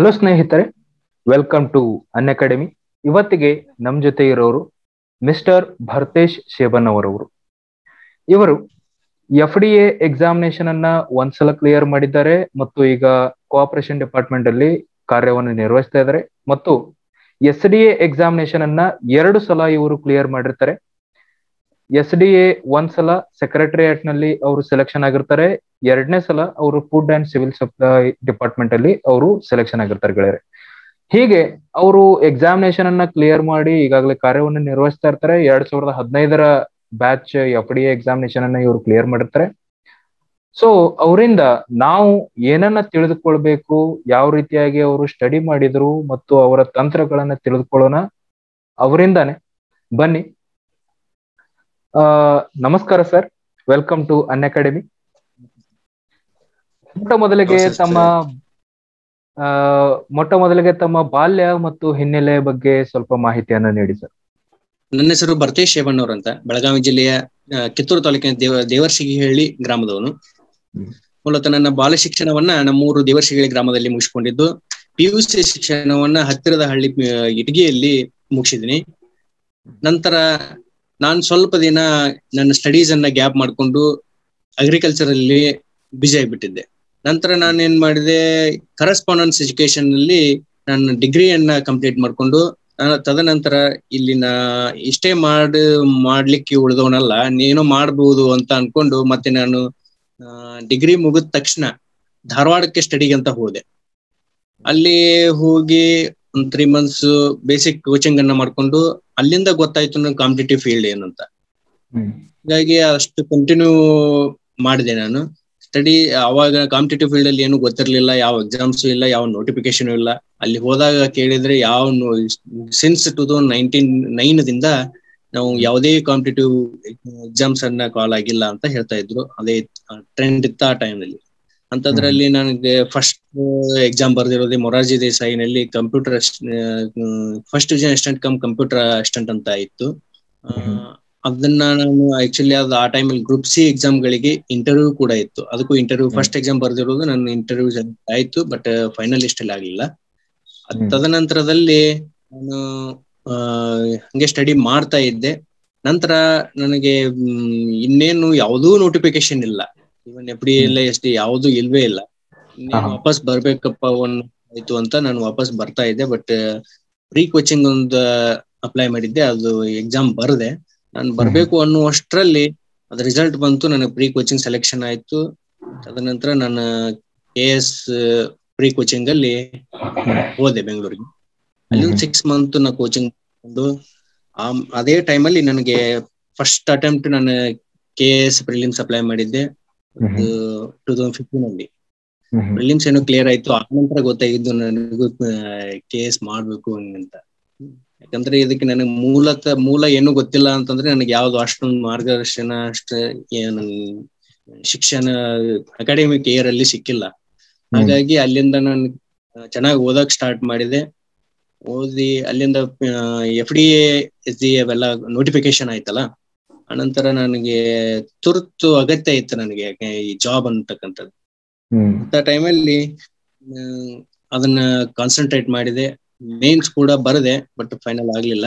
Hello ಸ್ನೇಹಿತರೆ. Welcome to an academy ಇವತ್ತಿಗೆ ನಮ್ ಜೊತೆ ಇರೋರು ಮಿಸ್ಟರ್ ಭರ್ತೇಶ್ ಶೇಬನ್ ಅವರವರು. ಇವರು ಎಫ್ ಡಿ ಎ ಎಕ್ಸಾಮಿನೇಷನ್ ಅನ್ನ ಒಂದ್ಸಲ ಕ್ಲಿಯರ್ ಮಾಡಿದ್ದಾರೆ ಮತ್ತು ಈಗ ಕೋಆಪರೇಷನ್ ಡಿಪಾರ್ಟ್ಮೆಂಟ್ ಅಲ್ಲಿ ಕಾರ್ಯವನ್ನು ನಿರ್ವಹಿಸ್ತಾ ಇದ್ದಾರೆ. ಮತ್ತು ಎಸ್ ಡಿ ಎ ಎಕ್ಸಾಮಿನೇಷನ್ ಅನ್ನ ಎರಡು ಸಲ ಇವರು ಕ್ಲಿಯರ್ ಮಾಡಿರ್ತಾರೆ. ಎಸ್ ಡಿ ಎ ಒಂದ್ ಸಲ ಸೆಕ್ರೆಟರಿಯೇಟ್ನಲ್ಲಿ ಅವರು ಸೆಲೆಕ್ಷನ್ ಆಗಿರ್ತಾರೆ. ಎರಡನೇ ಸಲ ಅವರು food and civil supply department ಅಲ್ಲಿ ಅವರು ಸೆಲೆಕ್ಷನ್ ಆಗಿರ್ತಾರೆ ಗೆಳೆಯರೆ. ಹೀಗೆ ಅವರು ಎಕ್ಸಾಮಿನೇಷನ್ ಅನ್ನ ಕ್ಲಿಯರ್ ಮಾಡಿ ಈಗಾಗಲೇ ಕಾರ್ಯವನ್ನು ನಿರ್ವಹಿಸ್ತಾ ಇರ್ತಾರೆ. ಎರಡ್ ಸಾವಿರದ ಹದಿನೈದರ ಬ್ಯಾಚ್ ಎಫ್ ಡಿ ಎಕ್ಸಾಮಿನೇಷನ್ ಅನ್ನ ಇವರು ಕ್ಲಿಯರ್ ಮಾಡಿರ್ತಾರೆ. ಸೊ ಅವರಿಂದ ನಾವು ಏನನ್ನ ತಿಳಿದುಕೊಳ್ಬೇಕು, ಯಾವ ರೀತಿಯಾಗಿ ಅವರು ಸ್ಟಡಿ ಮಾಡಿದ್ರು ಮತ್ತು ಅವರ ತಂತ್ರಗಳನ್ನ ತಿಳಿದುಕೊಳ್ಳೋಣ, ಅವರಿಂದಾನೆ ಬನ್ನಿ. ನಮಸ್ಕಾರ sir. Welcome to Unacademy ಮೊಟ್ಟ ಮೊದಲಿಗೆ ತಮ್ಮ ಮೊಟ್ಟ ಮೊದಲಿಗೆ ತಮ್ಮ ಬಾಲ್ಯ ಮತ್ತು ಹಿನ್ನೆಲೆ ಬಗ್ಗೆ ಸ್ವಲ್ಪ ಮಾಹಿತಿಯನ್ನ ನೀಡಿ ಸರ್. ನನ್ನ ಹೆಸರು ಭರ್ತೇಶ್ ಶೇವಣ್ಣವ್ರ ಅಂತ ಬೆಳಗಾವಿ ಜಿಲ್ಲೆಯ ಕಿತ್ತೂರು ತಾಲೂಕಿನ ದೇವ ದೇವರ್ಸಿಗಿಹಳ್ಳಿ ಗ್ರಾಮದವನು. ಮೂಲತಃ ನನ್ನ ಬಾಲ್ಯ ಶಿಕ್ಷಣವನ್ನ ನಮ್ಮೂರು ದೇವರ್ಸಿಗಿಹಳ್ಳಿ ಗ್ರಾಮದಲ್ಲಿ ಮುಗಿಸ್ಕೊಂಡಿದ್ದು ಪಿ ಯು ಸಿ ಶಿಕ್ಷಣವನ್ನ ಹತ್ತಿರದ ಹಳ್ಳಿ ಇಟಗಿಯಲ್ಲಿ ಮುಗಿಸಿದ್ದೀನಿ. ನಂತರ ನಾನು ಸ್ವಲ್ಪ ದಿನ ನನ್ನ ಸ್ಟಡೀಸ್ ಅನ್ನ ಗ್ಯಾಪ್ ಮಾಡ್ಕೊಂಡು ಅಗ್ರಿಕಲ್ಚರ್ ಅಲ್ಲಿ ಬಿಜಿ ಆಗಿಬಿಟ್ಟಿದ್ದೆ. ನಂತರ ನಾನು ಏನ್ ಮಾಡಿದೆ ಕರೆಸ್ಪಾಂಡೆನ್ಸ್ ಎಜುಕೇಶನ್ ಅಲ್ಲಿ ನನ್ನ ಡಿಗ್ರಿಯನ್ನ ಕಂಪ್ಲೀಟ್ ಮಾಡ್ಕೊಂಡು ತದನಂತರ ಇಲ್ಲಿನ ಇಷ್ಟೇ ಮಾಡ್, ಮಾಡ್ಲಿಕ್ಕೆ ಉಳಿದವನಲ್ಲ, ನೀನು ಮಾಡಬಹುದು ಅಂತ ಅನ್ಕೊಂಡು ಮತ್ತೆ ನಾನು ಡಿಗ್ರಿ ಮುಗಿದ ತಕ್ಷಣ ಧಾರವಾಡಕ್ಕೆ ಸ್ಟಡಿಗೆ ಅಂತ ಹೋದೆ. ಅಲ್ಲಿ ಹೋಗಿ ಒಂದ್ ತ್ರೀ ಮಂತ್ಸ್ ಬೇಸಿಕ್ ಕೋಚಿಂಗ್ ಅನ್ನ ಮಾಡ್ಕೊಂಡು ಅಲ್ಲಿಂದ ಗೊತ್ತಾಯ್ತು ನನ್ ಕಾಂಪಿಟೇಟಿವ್ ಫೀಲ್ಡ್ ಏನಂತ. ಹೀಗಾಗಿ ಅಷ್ಟು ಕಂಟಿನ್ಯೂ ಮಾಡಿದೆ ನಾನು. ಸ್ಟಡಿ ಅವಾಗ ಕಾಂಪಿಟೇಟಿವ್ ಫೀಲ್ಡ್ ಅಲ್ಲಿ ಏನು ಗೊತ್ತಿರ್ಲಿಲ್ಲ ಯಾವ ಎಕ್ಸಾಮ್ಸ್ ಇಲ್ಲ ಯಾವ ನೋಟಿಫಿಕೇಶನ್ ಇಲ್ಲ. ಅಲ್ಲಿ ಹೋದಾಗ ಕೇಳಿದ್ರೆ ಯಾವ since two thousand nineteen nine ದಿಂದ ನಾವು ಯಾವುದೇ ಕಾಂಪಿಟೇಟಿವ್ ಎಕ್ಸಾಮ್ಸ್ ಅನ್ನ ಕಾಲ್ ಆಗಿಲ್ಲ ಅಂತ ಹೇಳ್ತಾ ಇದ್ರು. ಅದೇ ಟ್ರೆಂಡ್ ಇತ್ತ ಆ ಟೈಮ್ನಲ್ಲಿ ಅಂತದ್ರಲ್ಲಿ ನನಗೆ ಫಸ್ಟ್ ಎಕ್ಸಾಮ್ ಬರ್ದಿರೋದು Morarji ದೇಸಾಯಿನಲ್ಲಿ computer first division assistant cum computer assistant ಅಂತ ಇತ್ತು. ಅದನ್ನ ನಾನು ಆಕ್ಚುಲಿ ಅದು ಆ ಟೈಮಲ್ಲಿ ಗ್ರೂಪ್ ಸಿ ಎಕ್ಸಾಮ್ ಗಳಿಗೆ ಇಂಟರ್ವ್ಯೂ ಕೂಡ ಇತ್ತು. ಅದಕ್ಕೂ ಇಂಟರ್ವ್ಯೂ ಫಸ್ಟ್ ಎಕ್ಸಾಮ್ ಬರ್ದಿರೋದು ನನ್ನ ಇಂಟರ್ವ್ಯೂ ಆಯ್ತು ಬಟ್ ಫೈನಲ್ ಅಲ್ಲಿ ಆಗ್ಲಿಲ್ಲ ತದನಂತರದಲ್ಲಿ ನಾನು ಹಂಗೆ ಸ್ಟಡಿ ಮಾಡ್ತಾ ಇದ್ದೆ. ನಂತರ ನನಗೆ ಇನ್ನೇನು ಯಾವುದೂ ನೋಟಿಫಿಕೇಶನ್ ಇಲ್ಲ. ಇವನ್ ಎಫ್ ಡಿ ಇಲ್ಲ ಎಸ್ ಡಿ ಯಾವ್ದು ಇಲ್ವೇ ಇಲ್ಲ. ವಾಪಸ್ ಬರ್ಬೇಕಪ್ಪ ಒನ್ ಆಯ್ತು ಅಂತ ನಾನು ವಾಪಸ್ ಬರ್ತಾ ಇದ್ದೆ ಬಟ್ ಪ್ರೀ ಕೋಚಿಂಗ್ ಒಂದು ಅಪ್ಲೈ ಮಾಡಿದ್ದೆ. ಅದು ಎಕ್ಸಾಮ್ ಬರ್ದೆ. ನಾನು ಬರ್ಬೇಕು ಅನ್ನುವಷ್ಟರಲ್ಲಿ ಅದ್ ರಿಸಲ್ಟ್ ಬಂತು. ನನಗೆ ಪ್ರೀ ಕೋಚಿಂಗ್ ಸೆಲೆಕ್ಷನ್ ಆಯ್ತು ತದನಂತರ ನಾನು ಕೆ ಎಸ್ ಪ್ರೀ ಕೋಚಿಂಗ್ ಅಲ್ಲಿ ಹೋದೆ ಬೆಂಗಳೂರಿಗೆ. ಅಲ್ಲಿ ಒಂದು ಸಿಕ್ಸ್ ಮಂತ್ ನಾ ಕೋಚಿಂಗ್ ಅದೇ ಟೈಮಲ್ಲಿ ನನಗೆ ಫಸ್ಟ್ ಅಟೆಂಪ್ಟ್ ನಾನು ಕೆ ಎಸ್ ಪ್ರಿಲಿಮ್ಸ್ ಅಪ್ಲೈ ಮಾಡಿದ್ದೆ. ಟೂ ತೌಸಂಡ್ ಫಿಫ್ಟೀನ್ ಅಲ್ಲಿ. ಪ್ರಿಲಿಮ್ಸ್ ಏನೋ ಕ್ಲಿಯರ್ ಆಯ್ತು. ಆ ನಂತರ ಗೊತ್ತಾಗಿದ್ದು ನನಗೂ ಕೇಸ್ ಮಾಡ್ಬೇಕು ಅಂತ. ಯಾಕಂದ್ರೆ ಇದಕ್ಕೆ ನನಗೆ ಮೂಲತ ಮೂಲ ಏನು ಗೊತ್ತಿಲ್ಲ ಅಂತಂದ್ರೆ ನನಗೆ ಯಾವ್ದು ಅಷ್ಟೊಂದು ಮಾರ್ಗದರ್ಶನ ಅಷ್ಟ ಏನು ಶಿಕ್ಷಣ ಅಕಾಡೆಮಿಕ್ ಇಯರ್ ಅಲ್ಲಿ ಸಿಕ್ಕಿಲ್ಲ. ಹಾಗಾಗಿ ಅಲ್ಲಿಂದ ನಾನು ಚೆನ್ನಾಗಿ ಓದಕ್ ಸ್ಟಾರ್ಟ್ ಮಾಡಿದೆ. ಓದಿ ಅಲ್ಲಿಂದ ಎಫ್ ಡಿ ಎಸ್ ಡಿ ಅವೆಲ್ಲ ನೋಟಿಫಿಕೇಶನ್ ಆಯ್ತಲ್ಲ? ಅನಂತರ ನನಗೆ ತುರ್ತು ಅಗತ್ಯ ಇತ್ತು ನನಗೆ ಈ ಜಾಬ್ ಅಂತಕ್ಕಂಥದ್ದು ಅಂತ ಟೈಮಲ್ಲಿ ಅದನ್ನ ಕಾನ್ಸಂಟ್ರೇಟ್ ಮಾಡಿದೆ. ಮೇನ್ಸ್ ಕೂಡ ಬರದೆ ಬಟ್ ಫೈನಲ್ ಆಗ್ಲಿಲ್ಲ.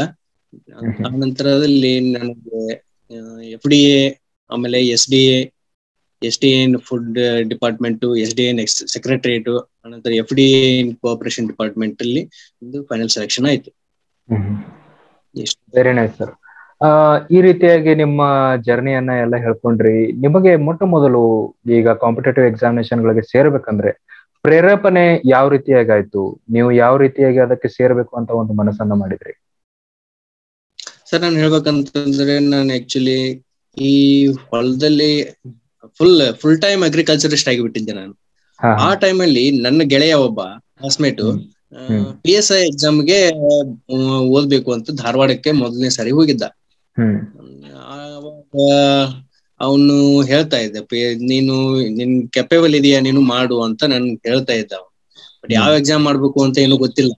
ಆನಂತರದಲ್ಲಿ ನಂತರದಲ್ಲಿ ನನಗೆ ಎಫ್ ಡಿ ಎ ಆಮೇಲೆ S D A S D in food department S D in ex secretariat ಅನಂತರ F D in cooperation department ಅಲ್ಲಿ ಒಂದು ಫೈನಲ್ ಸೆಲೆಕ್ಷನ್ ಆಯ್ತು. ವೆರಿ ನೈಸ್ ಸರ್ ಈ ರೀತಿಯಾಗಿ ನಿಮ್ಮ ಜರ್ನಿಯನ್ನ ಎಲ್ಲ ಹೇಳ್ಕೊಂಡ್ರಿ. ನಿಮಗೆ ಮೊಟ್ಟ ಮೊದಲು ಈಗ ಕಾಂಪಿಟೇಟಿವ್ ಎಕ್ಸಾಮಿನೇಷನ್ ಗಳಿಗೆ ಸೇರ್ಬೇಕಂದ್ರೆ ಪ್ರೇರೇಪಣೆ ಯಾವ ರೀತಿಯಾಗಿ ಆಯ್ತು? ನೀವು ಯಾವ ರೀತಿಯಾಗಿ ಅದಕ್ಕೆ ಸೇರ್ಬೇಕು ಅಂತ ಒಂದು ಮನಸ್ಸನ್ನ ಮಾಡಿದ್ರಿ? ಸರ್ ನಾನು ಹೇಳ್ಬೇಕಂತಂದ್ರೆ ನಾನು ಆಕ್ಚುಲಿ ಈ ಹೊಲದಲ್ಲಿ ಫುಲ್ ಫುಲ್ ಟೈಮ್ ಅಗ್ರಿಕಲ್ಚರಿಸ್ಟ್ ಆಗಿಬಿಟ್ಟಿದ್ದೆ ನಾನು. ಆ ಟೈಮ್ ಅಲ್ಲಿ ನನ್ನ ಗೆಳೆಯ ಒಬ್ಬ ಕ್ಲಾಸ್ಮೇಟ್ ಪಿ ಎಸ್ ಐ ಎಕ್ಸಾಮ್ಗೆ ಓದ್ಬೇಕು ಅಂತ ಧಾರವಾಡಕ್ಕೆ ಮೊದಲನೇ ಸಾರಿ ಹೋಗಿದ್ದ. ಅವನು ಹೇಳ್ತಾ ಇದ್ದ ನೀನು ನಿನ್ ಕೆಪೇಬಲ್ ಇದೆಯಾ ನೀನು ಮಾಡು ಅಂತ ನನ್ ಹೇಳ್ತಾ ಇದ್ದ ಬಟ್ ಯಾವ ಎಕ್ಸಾಮ್ ಮಾಡ್ಬೇಕು ಅಂತ ಏನು ಗೊತ್ತಿಲ್ಲ.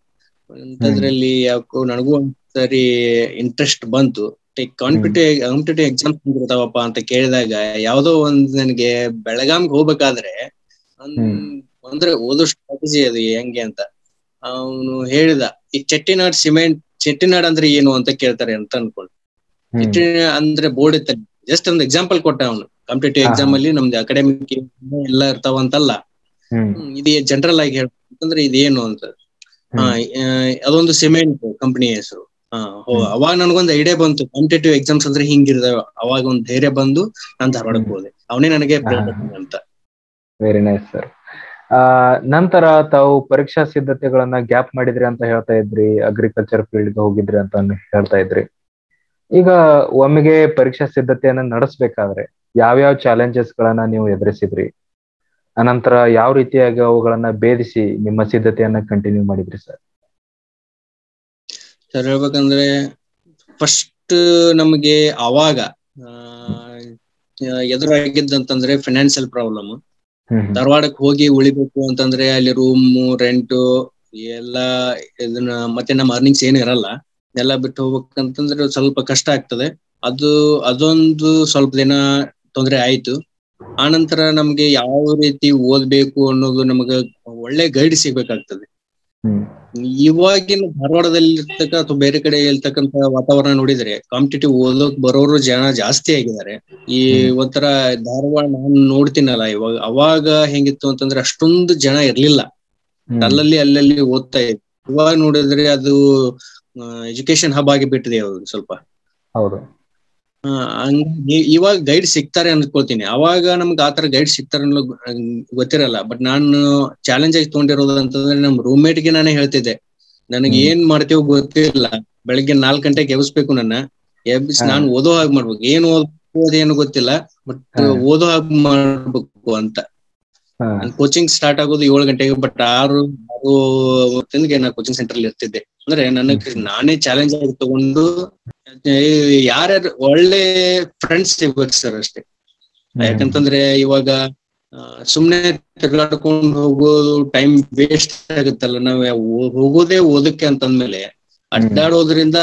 ಅಂತದ್ರಲ್ಲಿ ಯಾಕೋ ನನಗೂ ಒಂದ್ಸರಿ ಇಂಟ್ರೆಸ್ಟ್ ಬಂತು. ಕಾಂಪಿಟೇಟಿವ್ ಕಾಂಪಿಟೇಟಿವ್ ಎಕ್ಸಾಮ್ ಇರ್ತಾವಪ್ಪ ಅಂತ ಕೇಳಿದಾಗ ಯಾವ್ದೋ ಒಂದ್ ನನಗೆ ಬೆಳಗಾಂಗ್ ಹೋಗ್ಬೇಕಾದ್ರೆ ಅಂದ್ರೆ ಓದೋ ಸ್ಟ್ರಾಟಜಿ ಅದು ಹೆಂಗೆ ಅಂತ. ಅವನು ಹೇಳಿದ ಈ ಚೆಟ್ಟಿನಾಡ್ ಸಿಮೆಂಟ್ ಚೆಟ್ಟಿನಾಡ್ ಅಂದ್ರೆ ಏನು? ಅಂತ ಕೇಳ್ತಾರೆ ಅಂತ ಅನ್ಕೊಂಡು. ಅಂದ್ರೆ ಬೋರ್ಡ್ ಇತ್ತ ಜಸ್ಟ್ ಒಂದು ಎಕ್ಸಾಂಪಲ್ ಕೊಟ್ಟ ಅವನು. ಕಾಂಪಿಟೇಟಿವ್ ಎಕ್ಸಾಮ್ ಅಲ್ಲಿ ನಮ್ದು ಅಕಾಡೆಮಿಕ್ ಎಲ್ಲ ಇರ್ತಾವ ಅಂತಲ್ಲ. ಇದು ಜನರಲ್ ಆಗಿ ಹೇಳ್ಬೇಕಂದ್ರೆ ಇದೇನು ಅಂತ. ಅದೊಂದು ಸಿಮೆಂಟ್ ಕಂಪನಿ ಹೆಸರು. ಅವಾಗ ನನಗೊಂದು ಐಡಿಯಾ ಬಂತು. ಕಾಂಪಿಟೇಟಿವ್ ಎಕ್ಸಾಮ್ಸ್ ಅಂದ್ರೆ ಹಿಂಗಿರ್ತಾವ ಅವಾಗ ಒಂದ್ ಧೈರ್ಯ ಬಂದು ನಾನು ಧಾರವಾಡಕ್ಕೆ. ಹೋದೆ. ಅವನೇ ನನಗೆ ಅಂತ. ವೆರಿ ನೈಸ್ ಸರ್ ನಂತರ ತಾವು ಪರೀಕ್ಷಾ ಸಿದ್ಧತೆಗಳನ್ನ ಗ್ಯಾಪ್ ಮಾಡಿದ್ರಿ ಅಂತ ಹೇಳ್ತಾ ಇದ್ರಿ. ಅಗ್ರಿಕಲ್ಚರ್ ಫೀಲ್ಡ್ಗೆ ಹೋಗಿದ್ರಿ ಅಂತ ಹೇಳ್ತಾ ಇದ್ರಿ. ಈಗ ಒಮ್ಮೆಗೆ ಪರೀಕ್ಷಾ ಸಿದ್ಧತೆಯನ್ನ ನಡೆಸಬೇಕಾದ್ರೆ ಯಾವ್ಯಾವ ಚಾಲೆಂಜಸ್ ಗಳನ್ನ ನೀವು ಎದುರಿಸಿದ್ರಿ? ಅನಂತರ ಯಾವ ರೀತಿಯಾಗಿ ಅವುಗಳನ್ನ ಭೇದಿಸಿ ನಿಮ್ಮ ಸಿದ್ಧತೆಯನ್ನ ಕಂಟಿನ್ಯೂ ಮಾಡಿದ್ರಿ ಸರ್? ಸರ್ ಹೇಳ್ಬೇಕಂದ್ರೆ ಫಸ್ಟ್ ನಮಗೆ ಅವಾಗ ಎದುರಾಗಿದ್ದಂತಂದ್ರೆ ಫೈನಾನ್ಸಿಯಲ್ ಪ್ರಾಬ್ಲಮ್ ಧಾರವಾಡಕ್ಕೆ ಹೋಗಿ ಉಳಿಬೇಕು ಅಂತಂದ್ರೆ ಅಲ್ಲಿ ರೂಮ್ ರೆಂಟು ಎಲ್ಲ ಇದನ್ನ ಮತ್ತೆ ನಮ್ಮ ಅರ್ನಿಂಗ್ಸ್ ಏನು ಇರಲ್ಲ ಎಲ್ಲ ಬಿಟ್ಟು ಹೋಗ್ಬೇಕಂತಂದ್ರೆ ಸ್ವಲ್ಪ ಕಷ್ಟ ಆಗ್ತದೆ. ಅದು ಅದೊಂದು ಸ್ವಲ್ಪ ದಿನ ತೊಂದರೆ ಆಯ್ತು. ಆನಂತರ ನಮ್ಗೆ ಯಾವ ರೀತಿ ಓದ್ಬೇಕು ಅನ್ನೋದು ನಮಗ ಒಳ್ಳೆ ಗೈಡ್ ಸಿಗ್ಬೇಕಾಗ್ತದೆ. ಇವಾಗಿನ ಧಾರವಾಡದಲ್ಲಿ ಇರ್ತಕ್ಕ ಅಥವಾ ಬೇರೆ ಕಡೆ ಇರ್ತಕ್ಕಂತ ವಾತಾವರಣ ನೋಡಿದ್ರೆ ಕಾಂಪಿಟೇಟಿವ್ ಓದೋಕ್ ಬರೋರು ಜನ ಜಾಸ್ತಿ ಆಗಿದ್ದಾರೆ. ಈ ಒಂತರ ಒಂಥರ ಧಾರವಾಡ ನಾನು ನೋಡ್ತೀನಲ್ಲ ಇವಾಗ ಅವಾಗ ಹೆಂಗಿತ್ತು ಅಂತಂದ್ರೆ ಅಷ್ಟೊಂದು ಜನ ಇರ್ಲಿಲ್ಲ. ಅಲ್ಲಲ್ಲಿ ಅಲ್ಲಲ್ಲಿ ಓದ್ತಾ ಇದ್ವಿ ಇವಾಗ ನೋಡಿದ್ರೆ ಅದು ಎಜುಕೇಶನ್ ಹಬ್ ಆಗಿ ಬಿಟ್ಟಿದೆ ಸ್ವಲ್ಪ. ಹೌದು. ಇವಾಗ ಗೈಡ್ ಸಿಗ್ತಾರೆ ಅನ್ಕೊಳ್ತೀನಿ. ಅವಾಗ ನಮ್ಗೆ ಆತರ ಗೈಡ್ ಸಿಗ್ತಾರೆ ಅನ್ನೋ ಗೊತ್ತಿರಲ್ಲ. ಬಟ್ ನಾನು ಚಾಲೆಂಜ್ ಆಗಿ ತಗೊಂಡಿರೋದು ಅಂತಂದ್ರೆ ನಮ್ ರೂಮ್ಮೇಟ್ಗೆ ನಾನೇ ಹೇಳ್ತಿದ್ದೆ. ನನಗೆ. ಏನ್ ಮಾಡ್ತೀವೋ ಗೊತ್ತಿಲ್ಲ. ಬೆಳಗ್ಗೆ ನಾಲ್ಕ್ ಗಂಟೆಗೆ ಎಬ್ಸ್ಬೇಕು ನನ್ನ. ಎಬ್ಬಿಸಿ ಹಾ. ನಾನು ಓದೋ ಹಾಗೆ ಮಾಡ್ಬೇಕು. ಏನ್ ಏನು ಗೊತ್ತಿಲ್ಲ. ಬಟ್. ಓದೋ ಹಾಗೆ ಮಾಡ್ಬೇಕು ಅಂತ. ಕೋಚಿಂಗ್ ಸ್ಟಾರ್ಟ್ ಆಗೋದು ಏಳು ಗಂಟೆಗೆ ಬಟ್ ಆರು ಆರು ನಾ ಕೋಚಿಂಗ್ ಸೆಂಟರ್ ಅಲ್ಲಿ ಇರ್ತಿದ್ದೆ. ಅಂದ್ರೆ ನನಗೆ ನಾನೇ ಚಾಲೆಂಜ್ ಆಗಿ ತಗೊಂಡು ಯಾರ್ಯಾರು ಒಳ್ಳೆ ಫ್ರೆಂಡ್ಸ್ ಇರ್ಬೇಕು ಸರ್ ಅಷ್ಟೇ. ಯಾಕಂತಂದ್ರೆ ಇವಾಗ ಸುಮ್ನೆ ತಿರ್ಗಾಡ್ಕೊಂಡು ಹೋಗೋದು ಟೈಮ್ ವೇಸ್ಟ್ ಆಗುತ್ತಲ್ಲ. ನಾವ್ ಹೋಗೋದೇ ಓದಕ್ಕೆ ಅಂತಂದ್ಮೇಲೆ ಅಡ್ಡಾಡೋದ್ರಿಂದ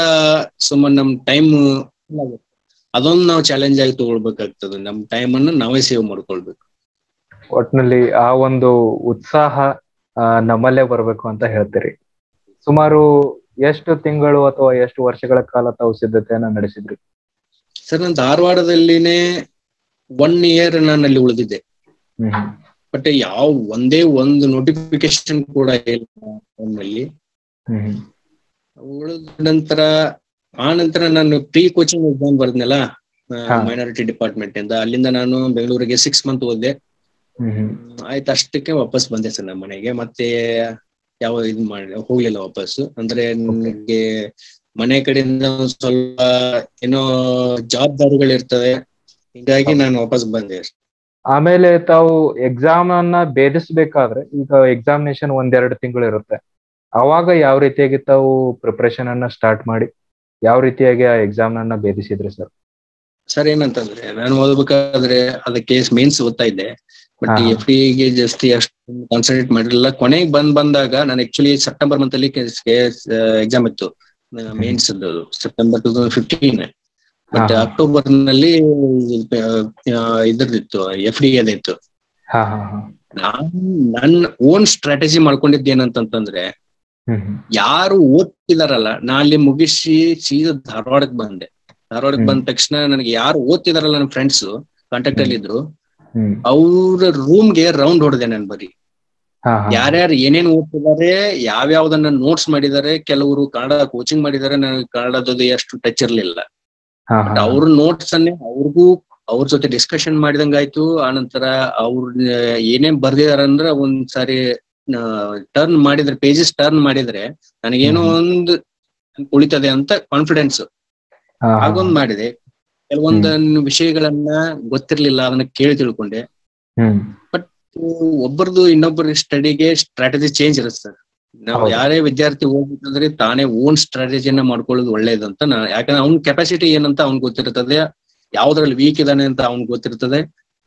ಸುಮ್ಮನೆ ನಮ್ ಟೈಮ್ ಅದೊಂದು ನಾವು ಚಾಲೆಂಜ್ ಆಗಿ ತಗೊಳ್ಬೇಕಾಗ್ತದೆ. ನಮ್ ಟೈಮ್ ಅನ್ನ ನಾವೇ ಸೇವ್ ಮಾಡ್ಕೊಳ್ಬೇಕು. ಒಟ್ನಲ್ಲಿ ಆ ಒಂದು ಉತ್ಸಾಹ ನಮ್ಮಲ್ಲೇ ಬರ್ಬೇಕು ಅಂತ ಹೇಳ್ತೀರಿ. ಸುಮಾರು ಎಷ್ಟು ತಿಂಗಳು ಅಥವಾ ಎಷ್ಟು ವರ್ಷಗಳ ಕಾಲ ತಾವು ಸಿದ್ಧತೆಯನ್ನ ನಡೆಸಿದ್ರಿ? ಸರ್ ನಾನು ಧಾರವಾಡದಲ್ಲಿನೇ ಒನ್ ಇಯರ್ ನಾನು ಅಲ್ಲಿ ಉಳಿದಿದ್ದೆ ಬಟ್ ಯಾವ ಒಂದೇ ಒಂದು ನೋಟಿಫಿಕೇಶನ್ ಕೂಡ ಇಲ್ಲ ಉಳಿದ ನಂತರ ಆ ನಂತರ ನಾನು ಪ್ರೀ ಕೋಚಿಂಗ್ ಎಕ್ಸಾಮ್ ಬರ್ದ್ನಲ್ಲ. ಮೈನಾರಿಟಿ ಡಿಪಾರ್ಟ್ಮೆಂಟ್ ಇಂದ. ಅಲ್ಲಿಂದ ನಾನು ಬೆಂಗಳೂರಿಗೆ ಸಿಕ್ಸ್ ಮಂತ್ ಓದಿದೆ. ಆಯ್ತು ಅಷ್ಟಕ್ಕೆ ವಾಪಸ್ ಬಂದೆ ಸರ್ ನಮ್ಮ ಮನೆಗೆ. ಮತ್ತೆ ಯಾವ ಇದ್ ಮಾಡಿ ಹೋಗ್ಲಿಲ್ಲ ವಾಪಸ್ ಅಂದ್ರೆ ನನಗೆ ಮನೆ ಕಡೆಯಿಂದ ಒಂದ್ ಸ್ವಲ್ಪ ಏನೋ ಜವಾಬ್ದಾರಿಗಳಿರ್ತವೆ ಹೀಗಾಗಿ ನಾನು ವಾಪಸ್ ಬಂದೆ ಆಮೇಲೆ ತಾವು ಎಕ್ಸಾಮ್ ಅನ್ನ ಭೇದಿಸ್ಬೇಕಾದ್ರೆ ಈಗ ಎಕ್ಸಾಮಿನೇಷನ್ ಒಂದೆರಡು ತಿಂಗಳು ಇರುತ್ತೆ. ಅವಾಗ ಯಾವ ರೀತಿಯಾಗಿ ತಾವು ಪ್ರಿಪ್ರೇಷನ್ ಅನ್ನ ಸ್ಟಾರ್ಟ್ ಮಾಡಿ ಯಾವ ರೀತಿಯಾಗಿ ಆ ಎಕ್ಸಾಮ್ ಅನ್ನ ಭೇದಿಸಿದ್ರಿ ಸರ್? ಸರ್ ಏನಂತಂದ್ರೆ ನಾನು ಓದ್ಬೇಕಾದ್ರೆ ಅದಕ್ಕೆ ಮೇನ್ಸ್ ಓದ್ತಾ ಇದ್ದೆ. ಬಟ್. ಎಫ್ಗೆ ಜಾಸ್ತಿ ಅಷ್ಟು ಕಾನ್ಸಂಟ್ರೇಟ್ ಮಾಡಿರಲಿಲ್ಲ. ಕೊನೆಗೆ ಬಂದ್ ಬಂದಾಗ ನಾನು ಆಕ್ಚುಲಿ ಸೆಪ್ಟೆಂಬರ್ ಮಂತ್ ಅಲ್ಲಿ ಎಕ್ಸಾಮ್ ಇತ್ತು. Mains September two thousand fifteen but ಅಕ್ಟೋಬರ್ನಲ್ಲಿ ಇದ್ರದಿತ್ತು ಎಫ್ ಡಿ ಅದಿತ್ತು ನಾನ್ ನನ್ನ ಓನ್ ಸ್ಟ್ರಾಟಜಿ ಮಾಡ್ಕೊಂಡಿದ್ದೆ ಏನಂತಂತಂದ್ರೆ ಯಾರು ಓದ್ತಿದಾರಲ್ಲ ನಾ ಅಲ್ಲಿ ಮುಗಿಸಿ ಸೀದಾ ಧಾರವಾಡಕ್ ಬಂದೆ. ಧಾರವಾಡಕ್ ಹ್ಮ್. ಬಂದ ತಕ್ಷಣ ನನಗೆ ಯಾರು ಓದ್ತಿದಾರಲ್ಲ ನನ್ನ ಫ್ರೆಂಡ್ಸ್ ಕಾಂಟ್ಯಾಕ್ಟ್ ಅಲ್ಲಿ ಇದ್ರು ಅವ್ರ ರೂಮ್ಗೆ ರೌಂಡ್ ಹೊಡೆದೆ ನಾನು ಬರೀ. ಯಾರ್ಯಾರು ಏನೇನ್ ಓದ್ತಿದ್ದಾರೆ ಯಾವ್ಯಾವ್ದನ್ನ ನೋಟ್ಸ್ ಮಾಡಿದ್ದಾರೆ ಕೆಲವರು ಕನ್ನಡ ಕೋಚಿಂಗ್ ಮಾಡಿದ್ದಾರೆ ನನಗೆ ಕನ್ನಡದ ಎಷ್ಟು ಟಚ್ ಇರ್ಲಿಲ್ಲ. ಅವ್ರ ನೋಟ್ಸ್ ಅನ್ನೇ ಅವ್ರಿಗೂ ಅವ್ರ ಜೊತೆ ಡಿಸ್ಕಷನ್ ಮಾಡಿದಂಗಾಯ್ತು ಆನಂತರ ಅವ್ರ ಏನೇನ್ ಬರ್ದಿದಾರ ಅಂದ್ರೆ ಒಂದ್ಸಾರಿ ಟರ್ನ್ ಮಾಡಿದ್ರೆ ಪೇಜಸ್ ಟರ್ನ್ ಮಾಡಿದ್ರೆ ನನಗೇನೋ. ಒಂದು ಉಳಿತದೆ ಅಂತ ಕಾನ್ಫಿಡೆನ್ಸ್ ಹಾಗೊಂದ್ ಮಾಡಿದೆ. ಕೆಲವೊಂದನ್ನು ವಿಷಯಗಳನ್ನ ಗೊತ್ತಿರ್ಲಿಲ್ಲ ಅದನ್ನ ಕೇಳಿ ತಿಳ್ಕೊಂಡೆ. ಬಟ್ ಒಬ್ಬರದು ಇನ್ನೊಬ್ಬರ ಸ್ಟಡಿಗೆ ಸ್ಟ್ರಾಟಜಿ ಚೇಂಜ್ ಇರುತ್ತೆ ಸರ್. ನಾವು ಯಾರೇ ವಿದ್ಯಾರ್ಥಿ ಹೋಗ್ಬೇಕಂದ್ರೆ ತಾನೇ ಓನ್ ಸ್ಟ್ರಾಟಜಿಯನ್ನ ಮಾಡ್ಕೊಳ್ಳೋದು ಒಳ್ಳೇದು ಅಂತ ನಾ ಯಾಕಂದ್ರೆ ಅವ್ನ ಕೆಪಾಸಿಟಿ ಏನಂತ ಅವ್ನ್ ಗೊತ್ತಿರ್ತದೆ ಯಾವ್ದ್ರಲ್ಲಿ ವೀಕ್ ಇದಾನೆ ಅಂತ ಅವ್ನ್ ಗೊತ್ತಿರ್ತದೆ.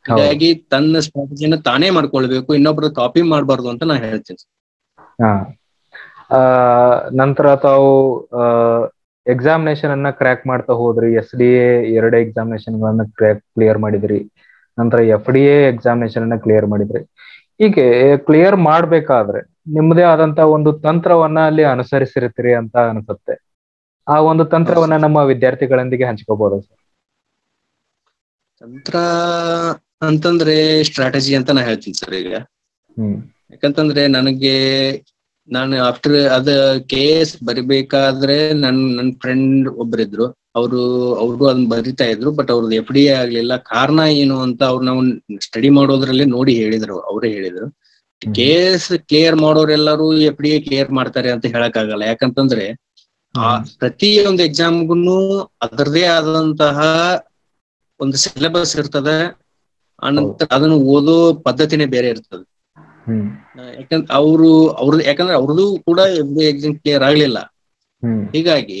ಹಾಗಾಗಿ ತನ್ನ ಸ್ಟ್ರಾಟಜಿನ ತಾನೇ ಮಾಡ್ಕೊಳ್ಬೇಕು ಇನ್ನೊಬ್ರ ಕಾಪಿ ಮಾಡಬಾರ್ದು ಅಂತ ನಾ ಹೇಳ್ತೀನಿ ನಂತರ ತಾವು ಎಕ್ಸಾಮಿನೇಷನ್ ಅನ್ನ ಕ್ರ್ಯಾಕ್ ಮಾಡ್ತಾ ಹೋದ್ರಿ ಎಸ್ ಡಿ ಎ ಎರಡು ಎಕ್ಸಾಮಿನೇಷನ್ ಗಳನ್ನ ಕ್ರ್ಯಾಕ್ ಕ್ಲಿಯರ್ ಮಾಡಿದ್ರಿ ನಂತರ ಎಫ್ ಡಿ ಎ ಎಕ್ಸಾಮಿನೇಷನ್ ಅನ್ನ ಕ್ಲಿಯರ್ ಮಾಡಿದ್ರಿ. ಹೀಗೆ ಕ್ಲಿಯರ್ ಮಾಡ್ಬೇಕಾದ್ರೆ ನಿಮ್ಮದೇ ಆದಂತ ಒಂದು ತಂತ್ರವನ್ನ ಅಲ್ಲಿ ಅನುಸರಿಸಿರ್ತೀರಿ ಅಂತ ಅನ್ಸುತ್ತೆ. ಆ ಒಂದು ತಂತ್ರವನ್ನ ನಮ್ಮ ವಿದ್ಯಾರ್ಥಿಗಳೊಂದಿಗೆ ಹಂಚ್ಕೋಬಹುದು ಸರ್? ತಂತ್ರ ಅಂತಂದ್ರೆ ಸ್ಟ್ರಾಟಜಿ ಅಂತ ನಾ ಹೇಳ್ತೀನಿ ಸರ್ ಈಗ. ಹ್ಮ್. ಯಾಕಂತಂದ್ರೆ ನನಗೆ ನಾನು ಆಫ್ಟರ್ ಅದ ಕೇಸ್ ಬರಿಬೇಕಾದ್ರೆ ನನ್ ನನ್ ಫ್ರೆಂಡ್ ಒಬ್ಬರಿದ್ರು ಅವರು ಅವರು ಅದನ್ನ ಬರಿತಾ ಇದ್ರು ಬಟ್ ಅವ್ರದ್ದು ಎಫ್ ಡಿ ಆಗ್ಲಿಲ್ಲ. ಕಾರಣ ಏನು ಅಂತ ಅವ್ರು ನಾವು ಸ್ಟಡಿ ಮಾಡೋದ್ರಲ್ಲಿ ನೋಡಿ ಹೇಳಿದ್ರು ಅವರೇ ಹೇಳಿದ್ರು. ಕೇಸ್ ಕ್ಲಿಯರ್ ಮಾಡೋರೆಲ್ಲರೂ ಎಫ್ ಡಿ ಎ ಕ್ಲಿಯರ್ ಮಾಡ್ತಾರೆ ಅಂತ ಹೇಳಕ್ ಆಗಲ್ಲ ಯಾಕಂತಂದ್ರೆ ಆ ಪ್ರತಿಯೊಂದು ಎಕ್ಸಾಮ್ಗೂ ಅದರದೇ ಆದಂತಹ ಒಂದು ಸಿಲೆಬಸ್ ಇರ್ತದೆ. ಅನಂತರ ಅದನ್ನು ಓದೋ ಪದ್ಧತಿನೇ ಬೇರೆ ಇರ್ತದೆ. ಯಾಕಂದ್ರೆ ಅವರು ಅವ್ರದ್ದು ಯಾಕಂದ್ರೆ ಅವ್ರದ್ದು ಕೂಡ ಎಕ್ಸಾಮ್ ಕ್ಲಿಯರ್ ಆಗ್ಲಿಲ್ಲ. ಹೀಗಾಗಿ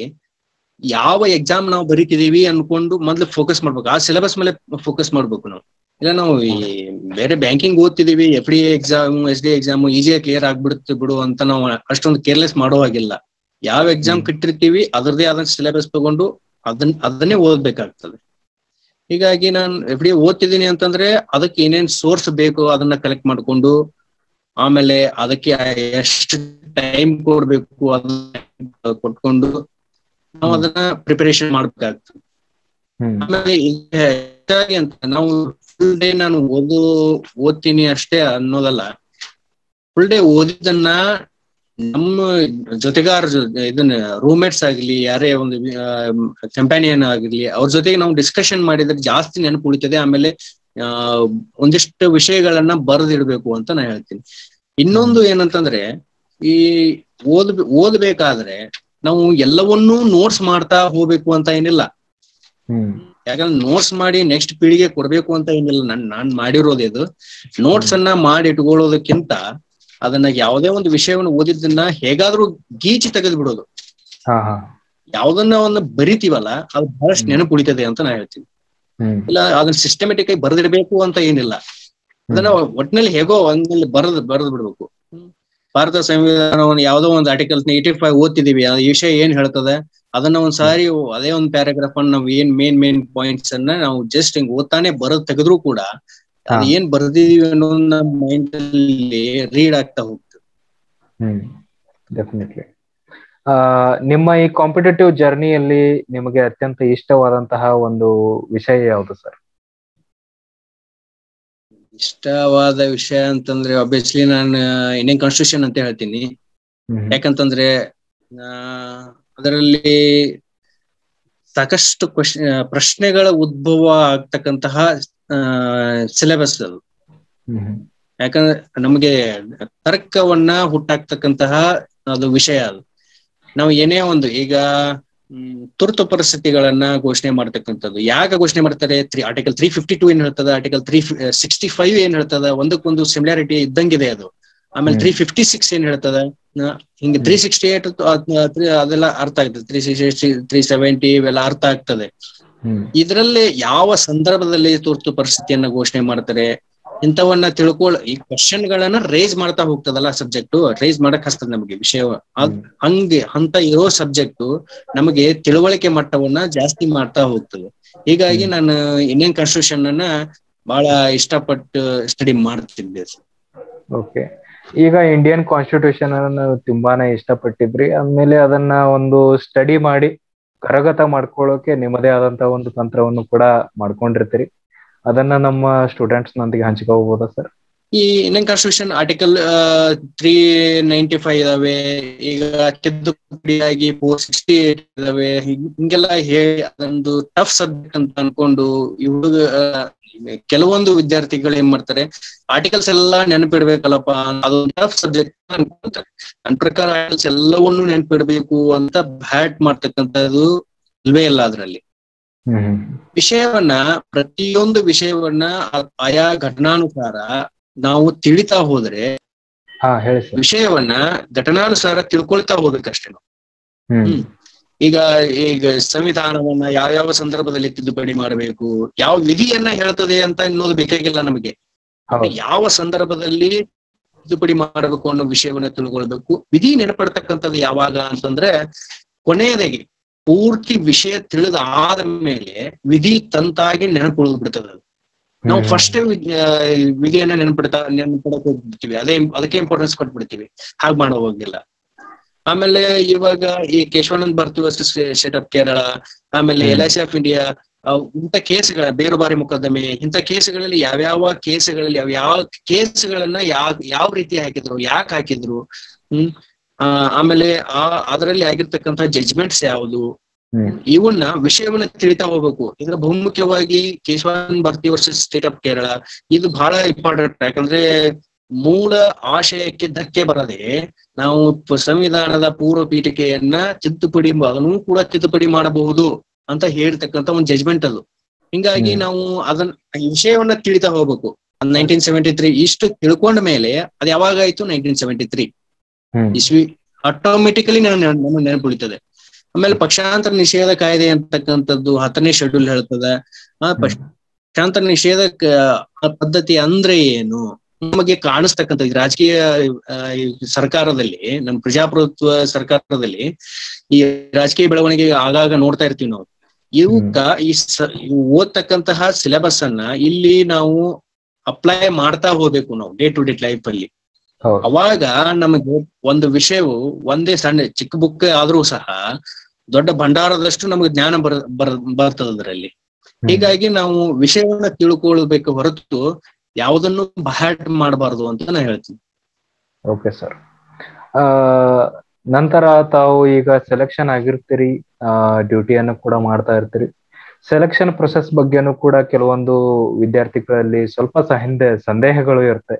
ಯಾವ ಎಕ್ಸಾಮ್ ನಾವು ಬರೀತಿದೀವಿ ಅನ್ಕೊಂಡು ಮೊದ್ಲು ಫೋಕಸ್ ಮಾಡ್ಬೇಕು. ಆ ಸಿಲೆಬಸ್ ಮೇಲೆ ಫೋಕಸ್ ಮಾಡ್ಬೇಕು ನಾವು. ಇಲ್ಲ ನಾವು ಈ ಬೇರೆ banking ಓದ್ತಿದೀವಿ F D exam S D exam ಈಸಿಯಾಗಿ ಕ್ಲಿಯರ್ ಆಗ್ಬಿಡುತ್ತೆ ಬಿಡು ಅಂತ ನಾವು ಅಷ್ಟೊಂದು ಕೇರ್ಲೆಸ್ ಮಾಡೋ ಹಾಗಿಲ್ಲ. ಯಾವ ಎಕ್ಸಾಮ್ ಕಟ್ಟಿರ್ತೀವಿ ಅದರದೇ ಆದ ಸಿಲೆಬಸ್ ತಗೊಂಡು ಅದನ್ನ ಅದನ್ನೇ ಓದ್ಬೇಕಾಗ್ತದೆ. ಹೀಗಾಗಿ ನಾನು ಎಫ್ ಡಿ ಓದ್ತಿದ್ದೀನಿ ಅಂತಂದ್ರೆ ಅದಕ್ಕೆ ಏನೇನ್ ಸೋರ್ಸ್ ಬೇಕು ಅದನ್ನ ಕಲೆಕ್ಟ್ ಮಾಡ್ಕೊಂಡು ಆಮೇಲೆ ಅದಕ್ಕೆ ಎಷ್ಟು ಟೈಮ್ ಕೊಡ್ಬೇಕು ಅದನ್ನ ಕೊಟ್ಕೊಂಡು ನಾವು ಅದನ್ನ ಪ್ರಿಪರೇಷನ್ ಮಾಡ್ಬೇಕಾಗ್ತದೆ. ಆಮೇಲೆ ಹೆಚ್ಚಾಗಿ ಅಂತ ನಾವು ಫುಲ್ ಡೇ ನಾನು ಓದು ಓದ್ತೀನಿ ಅಷ್ಟೇ ಅನ್ನೋದಲ್ಲ. ಫುಲ್ ಡೇ ಓದಿದ್ದನ್ನ ನಮ್ಮ ಜೊತೆಗಾರ ಇದನ್ನ ರೂಮ್ಮೇಟ್ಸ್ ಆಗ್ಲಿ ಯಾರೇ ಒಂದು ಕಂಪ್ಯಾನಿಯನ್ ಆಗಿರ್ಲಿ ಅವ್ರ ಜೊತೆಗೆ ನಾವು ಡಿಸ್ಕಷನ್ ಮಾಡಿದ್ರೆ ಜಾಸ್ತಿ ನೆನಪು ಉಳಿತದೆ. ಆಮೇಲೆ ಆ ಒಂದಿಷ್ಟು ವಿಷಯಗಳನ್ನ ಬರೆದಿಡ್ಬೇಕು ಅಂತ ನಾ ಹೇಳ್ತೀನಿ. ಇನ್ನೊಂದು ಏನಂತಂದ್ರೆ ಈ ಓದ್ ಓದ್ಬೇಕಾದ್ರೆ ನಾವು ಎಲ್ಲವನ್ನೂ ನೋಟ್ಸ್ ಮಾಡ್ತಾ ಹೋಗ್ಬೇಕು ಅಂತ ಏನಿಲ್ಲ. ಯಾಕಂದ್ರೆ ನೋಟ್ಸ್ ಮಾಡಿ ನೆಕ್ಸ್ಟ್ ಪೀಳಿಗೆ ಕೊಡ್ಬೇಕು ಅಂತ ಏನಿಲ್ಲ. ನನ್ ನಾನ್ ಮಾಡಿರೋದು ಇದು. ನೋಟ್ಸ್ ಅನ್ನ ಮಾಡಿ ಇಟ್ಕೊಳ್ಳೋದಕ್ಕಿಂತ ಅದನ್ನ ಯಾವುದೇ ಒಂದು ವಿಷಯವನ್ನು ಓದಿದ್ದನ್ನ ಹೇಗಾದ್ರೂ ಗೀಚಿ ತೆಗೆದು ಬಿಡೋದು ಯಾವ್ದನ್ನ ಒಂದು ಬರಿತೀವಲ್ಲ ಅದು ಬಹಳಷ್ಟು. ನೆನಪು ಉಳಿತದೆ ಅಂತ ನಾ ಹೇಳ್ತೀನಿ. ಇಲ್ಲ ಅದನ್ನ ಸಿಸ್ಟಮೆಟಿಕ್ ಆಗಿ ಬರೆದಿರ್ಬೇಕು ಅಂತ ಏನಿಲ್ಲ. ಅದನ್ನ ಒಟ್ಟಿನಲ್ಲಿ ಹೇಗೋ ಒಂದಲ್ಲಿ ಬರೆದ್ ಬರೆದು ಬಿಡ್ಬೇಕು. ಭಾರತ ಸಂವಿಧಾನವನ್ನು ಯಾವ್ದೋ ಒಂದು ಆರ್ಟಿಕಲ್ ಏಯ್ಟಿ ಫೈವ್ ಓದ್ತಿದೀವಿ. ಆ ವಿಷಯ ಏನ್ ಹೇಳ್ತದೆ? ಅದನ್ನ ಒಂದ್ ಸಾರಿ ಅದೇ ಒಂದು ಪ್ಯಾರಾಗ್ರಾಫ್ ಅನ್ನ ನಾವು ಏನ್ ಮೇನ್ ಮೇನ್ ಪಾಯಿಂಟ್ಸ್ ಅನ್ನ ನಾವು ಜಸ್ಟ್ ಹಿಂಗ್ ಓದ್ತಾನೆ ಬರದ್ ತೆಗೆದ್ರು ಕೂಡ ಅದ್. ಏನ್ ಬರ್ದಿದೀವಿ ಅನ್ನೋದನ್ನ ನಮ್ಮ ಮೈಂಡ್ ಅಲ್ಲಿ ರೀಡ್ ಆಗ್ತಾ ಹೋಗ್ತದೆ. ಹ್ಮ್. ಡೆಫಿನೆಟ್ಲಿ ಆ ನಿಮ್ಮ ಈ ಕಾಂಪಿಟೇಟಿವ್ ಜರ್ನಿಯಲ್ಲಿ ನಿಮಗೆ ಅತ್ಯಂತ ಇಷ್ಟವಾದಂತಹ ಒಂದು ವಿಷಯ ಯಾವುದು ಸರ್? ಇಷ್ಟವಾದ ವಿಷಯ ಅಂತಂದ್ರೆ ಆಬ್ವಿಯಸ್ಲಿ ನಾನು ಇಂಡಿಯನ್ ಕಾನ್ಸ್ಟಿಟ್ಯೂಷನ್ ಅಂತ ಹೇಳ್ತೀನಿ. ಯಾಕಂತಂದ್ರೆ ಅದರಲ್ಲಿ ಸಾಕಷ್ಟು ಕ್ವಶ್- ಪ್ರಶ್ನೆಗಳ ಉದ್ಭವ ಆಗ್ತಕ್ಕಂತಹ ಸಿಲೆಬಸ್ ಅದು. ಯಾಕಂದ್ರೆ ನಮಗೆ ತರ್ಕವನ್ನ ಹುಟ್ಟಾಕ್ತಕ್ಕಂತಹ ಅದು ವಿಷಯ ಅದು. ನಾವು ಏನೇ ಒಂದು ಈಗ ತುರ್ತು ಪರಿಸ್ಥಿತಿಗಳನ್ನ ಘೋಷಣೆ ಮಾಡ್ತಕ್ಕಂಥದ್ದು. ಯಾಕೆ ಘೋಷಣೆ ಮಾಡ್ತಾರೆ? Three article three fifty two ಏನ್ ಹೇಳ್ತದ? ಆರ್ಟಿಕಲ್ ತ್ರೀ ಸಿಕ್ಸ್ಟಿ ಫೈವ್ ಏನ್ ಹೇಳ್ತದ? ಒಂದಕ್ಕೊಂದು ಸಿಮಿಲಾರಿಟಿ ಇದ್ದಂಗಿದೆ ಅದು. ಆಮೇಲೆ. ತ್ರೀ ಫಿಫ್ಟಿ ಸಿಕ್ಸ್ ಏನ್ ಹೇಳ್ತದ? ಹಿಂಗೆ ತ್ರೀ ಸಿಕ್ಸ್ಟಿ ಏಟ್ ಅದೆಲ್ಲ ಅರ್ಥ ಆಗ್ತದೆ ತ್ರೀ ಸಿಕ್ಸ್ಟಿ ತ್ರೀ ಸೆವೆಂಟಿ ಇವೆಲ್ಲ ಅರ್ಥ ಆಗ್ತದೆ. ಇದರಲ್ಲಿ ಯಾವ ಸಂದರ್ಭದಲ್ಲಿ ತುರ್ತು ಪರಿಸ್ಥಿತಿಯನ್ನ ಘೋಷಣೆ ಮಾಡ್ತಾರೆ? ಇಂಥವನ್ನ ತಿಳ್ಕೊಳ್ ಈ ಕ್ವಶನ್ ಗಳನ್ನ ರೇಸ್ ಮಾಡ್ತಾ ಹೋಗ್ತದಲ್ಲ ಸಬ್ಜೆಕ್ಟ್ ರೇಸ್ ಮಾಡಕ್ ಹಸ್ತದ ನಮಗೆ ವಿಷಯ. ಹಂಗೆ ಅಂತ ಇರೋ ಸಬ್ಜೆಕ್ಟ್ ನಮಗೆ ತಿಳುವಳಿಕೆ ಮಟ್ಟವನ್ನ ಜಾಸ್ತಿ ಮಾಡ್ತಾ ಹೋಗ್ತದೆ. ಹೀಗಾಗಿ ನಾನು ಇಂಡಿಯನ್ ಕಾನ್ಸ್ಟಿಟ್ಯೂಷನ್ ಅನ್ನ ಬಹಳ ಇಷ್ಟಪಟ್ಟು ಸ್ಟಡಿ ಮಾಡ್ತಿದ್ದೆ ಓಕೆ. ಈಗ ಇಂಡಿಯನ್ ಕಾನ್ಸ್ಟಿಟ್ಯೂಷನ್ ಅನ್ನು ತುಂಬಾನೇ ಇಷ್ಟಪಟ್ಟಿದ್ರಿ. ಆಮೇಲೆ ಅದನ್ನ ಒಂದು ಸ್ಟಡಿ ಮಾಡಿ ಕರಗತ ಮಾಡ್ಕೊಳ್ಳೋಕೆ ನಿಮ್ಮದೇ ಆದಂತ ಒಂದು ತಂತ್ರವನ್ನು ಕೂಡ ಮಾಡ್ಕೊಂಡಿರ್ತೀರಿ. ಅದನ್ನ ನಮ್ಮ ಸ್ಟೂಡೆಂಟ್ಸ್ ನೊಂದಿಗೆ ಹಂಚ್ಕೋಬಹುದಾ ಸರ್ ಈ Indian constitution article three ninety five ಇದಾವೆ. ಈಗ ತಿದ್ದುಪಡಿಯಾಗಿ ಫೋರ್ ಸಿಕ್ಸ್ಟಿ ಏಟ್ ಇದಾವೆ. ಹೀಗ್- ಹಿಂಗೆಲ್ಲ ಹೇಳಿ ಅದೊಂದು ಟಫ್ ಸಬ್ಜೆಕ್ಟ್ ಅಂತ ಅನ್ಕೊಂಡು ಇವಾಗ ಕೆಲವೊಂದು ವಿದ್ಯಾರ್ಥಿಗಳು ಏನ್ ಮಾಡ್ತಾರೆ ಆರ್ಟಿಕಲ್ಸ್ ಎಲ್ಲಾ ನೆನಪಿಡ್ಬೇಕಲ್ಲಪ್ಪ. ಅದು ಟಫ್ ಸಬ್ಜೆಕ್ಟ್ ಅನ್ಕೊಂತಾರೆ. ನನ್ನ ಪ್ರಕಾರ ಆರ್ಟಿಕಲ್ಸ್ ಎಲ್ಲವನ್ನೂ ನೆನಪಿಡ್ಬೇಕು ಅಂತ ಬ್ಯಾಟ್ ಮಾಡ್ತಕ್ಕಂಥದ್ದು ಇಲ್ವೇ ಇಲ್ಲ ಅದ್ರಲ್ಲಿ. ವಿಷಯವನ್ನ ಪ್ರತಿಯೊಂದು ವಿಷಯವನ್ನ ಆಯಾ ಘಟನಾನುಸಾರ ನಾವು ತಿಳಿತಾ ಹೋದ್ರೆ ವಿಷಯವನ್ನ ಘಟನಾನುಸಾರ ತಿಳ್ಕೊಳ್ತಾ ಹೋಗ್ಬೇಕಷ್ಟೇ ನಾವು. ಹ್ಮ್. ಈಗ ಈಗ ಸಂವಿಧಾನವನ್ನ ಯಾವ ಯಾವ ಸಂದರ್ಭದಲ್ಲಿ ತಿದ್ದುಪಡಿ ಮಾಡಬೇಕು ಯಾವ ವಿಧಿಯನ್ನ ಹೇಳ್ತದೆ ಅಂತ ಅನ್ನೋದು ಬೇಕಾಗಿಲ್ಲ ನಮಗೆ. ಯಾವ ಸಂದರ್ಭದಲ್ಲಿ ತಿದ್ದುಪಡಿ ಮಾಡಬೇಕು ಅನ್ನೋ ವಿಷಯವನ್ನ ತಿಳ್ಕೊಳ್ಬೇಕು. ವಿಧಿ ನೆನಪಡ್ತಕ್ಕಂಥದ್ದು ಯಾವಾಗ ಅಂತಂದ್ರೆ ಕೊನೆಯದಾಗಿ ಪೂರ್ತಿ ವಿಷಯ ತಿಳಿದ ಆದ ಮೇಲೆ ವಿಧಿ ತಂತಾಗಿ ನೆನಪುಳಿದು ಬಿಡ್ತದೆ ಅದು. ನಾವು ಫಸ್ಟ್ ವಿಧಿಯನ್ನ ನೆನ್ಪಿಡ್ತಾ ನೆನಪಿಡಕ್ ಹೋಗ್ಬಿಡ್ತೀವಿ ಅದೇ ಅದಕ್ಕೆ ಇಂಪಾರ್ಟೆನ್ಸ್ ಕೊಟ್ಬಿಡ್ತೀವಿ. ಹಾಗೆ ಮಾಡೋ ಹೋಗಿಲ್ಲ. ಆಮೇಲೆ ಇವಾಗ ಈ Kesavananda Bharati versus state of Kerala ಆಮೇಲೆ. L I C of India ಇಂಥ ಕೇಸ್ಗಳ ಬೇರುಬಾರಿ ಮೊಕದ್ದಮೆ ಇಂಥ ಕೇಸ್ಗಳಲ್ಲಿ ಯಾವ್ಯಾವ ಕೇಸ್ಗಳಲ್ಲಿ ಯಾವ ಕೇಸ್ಗಳನ್ನ ಯಾವ ಯಾವ ರೀತಿ ಹಾಕಿದ್ರು ಯಾಕೆ ಹಾಕಿದ್ರು ಹ್ಮ್. ಆಮೇಲೆ ಆ ಅದರಲ್ಲಿ ಆಗಿರ್ತಕ್ಕಂತಹ ಜಡ್ಜ್ಮೆಂಟ್ಸ್ ಯಾವುದು? ಇವನ್ನ ವಿಷಯವನ್ನ ತಿಳಿತಾ ಹೋಗ್ಬೇಕು. ಇದ್ರ ಬಹುಮುಖ್ಯವಾಗಿ Kesavan Bharati versus state of Kerala ಇದು ಬಹಳ ಇಂಪಾರ್ಟೆಂಟ್ ಯಾಕಂದ್ರೆ ಮೂಲ ಆಶಯಕ್ಕೆ ಧಕ್ಕೆ ಬರದೆ ನಾವು ಸಂವಿಧಾನದ ಪೂರ್ವ ಪೀಠಿಕೆಯನ್ನ ತಿದ್ದುಪಡಿ ಅದನ್ನು ಕೂಡ ತಿದ್ದುಪಡಿ ಮಾಡಬಹುದು ಅಂತ ಹೇಳ್ತಕ್ಕಂತ ಒಂದು ಜಜ್ಮೆಂಟ್ ಅದು. ಹಿಂಗಾಗಿ ನಾವು ಅದನ್ನ ವಿಷಯವನ್ನ ತಿಳಿತಾ ಹೋಗ್ಬೇಕು. ನೈನ್ಟೀನ್ ಸೆವೆಂಟಿ ತ್ರೀ ಇಷ್ಟು ತಿಳ್ಕೊಂಡ ಮೇಲೆ ಅದು ಯಾವಾಗ ಆಯ್ತು? ನೈನ್ಟೀನ್ ಸೆವೆಂಟಿ ತ್ರೀ ಇಸ್ವಿ ಆಟೋಮೆಟಿಕಲಿ ನಮಗೆ ನೆನಪುಳಿತದೆ ಆಮೇಲೆ ಪಕ್ಷಾಂತರ ನಿಷೇಧ ಕಾಯ್ದೆ ಅಂತಕ್ಕಂಥದ್ದು ಹತ್ತನೇ ಶೆಡ್ಯೂಲ್ ಹೇಳ್ತದ. ಆ ಪಕ್ಷಾಂತರ ನಿಷೇಧ ಪದ್ಧತಿ ಅಂದ್ರೆ ಏನು? ನಮಗೆ ಕಾಣಿಸ್ತಕ್ಕಂಥ ರಾಜಕೀಯ ಸರ್ಕಾರದಲ್ಲಿ ನಮ್ಮ ಪ್ರಜಾಪ್ರಭುತ್ವ ಸರ್ಕಾರದಲ್ಲಿ ಈ ರಾಜಕೀಯ ಬೆಳವಣಿಗೆ ಆಗಾಗ ನೋಡ್ತಾ ಇರ್ತೀವಿ ನಾವು. ಇವಕ್ಕ ಈ ಓದ್ತಕ್ಕಂತಹ ಸಿಲೆಬಸ್ ಅನ್ನ ಇಲ್ಲಿ ನಾವು ಅಪ್ಲೈ ಮಾಡ್ತಾ ಹೋಗ್ಬೇಕು ನಾವು ಡೇ ಟು ಡೇ ಲೈಫ್ ಅಲ್ಲಿ. ಅವಾಗ ನಮಗೆ ಒಂದು ವಿಷಯವು ಒಂದೇ ಸಣ್ಣ ಚಿಕ್ಕ ಬುಕ್ ಆದ್ರೂ ಸಹ ದೊಡ್ಡ ಭಂಡಾರದಷ್ಟು ನಮಗೆ ಜ್ಞಾನ ಬರ ಬರ್ ಬರ್ತದ ಅದರಲ್ಲಿ. ಹೀಗಾಗಿ ನಾವು ವಿಷಯವನ್ನ ತಿಳ್ಕೊಳ್ಬೇಕು ಹೊರತು ಯಾವುದನ್ನು ಬಹಾಟ್ ಮಾಡಬಾರದು ಅಂತ ನಾ ಹೇಳ್ತೀನಿ. Okay sir. ನಂತರ ತಾವು ಈಗ ಸೆಲೆಕ್ಷನ್ ಆಗಿರ್ತೀರಿ ಡ್ಯೂಟಿಯನ್ನು ಕೂಡ ಮಾಡ್ತಾ ಇರ್ತೀರಿ. ಸೆಲೆಕ್ಷನ್ ಪ್ರೊಸೆಸ್ ಬಗ್ಗೆನೂ ಕೂಡ ಕೆಲವೊಂದು ವಿದ್ಯಾರ್ಥಿಗಳಲ್ಲಿ ಸ್ವಲ್ಪ ಸಹ ಹಿಂದೆ ಸಂದೇಹಗಳು ಇರುತ್ತೆ.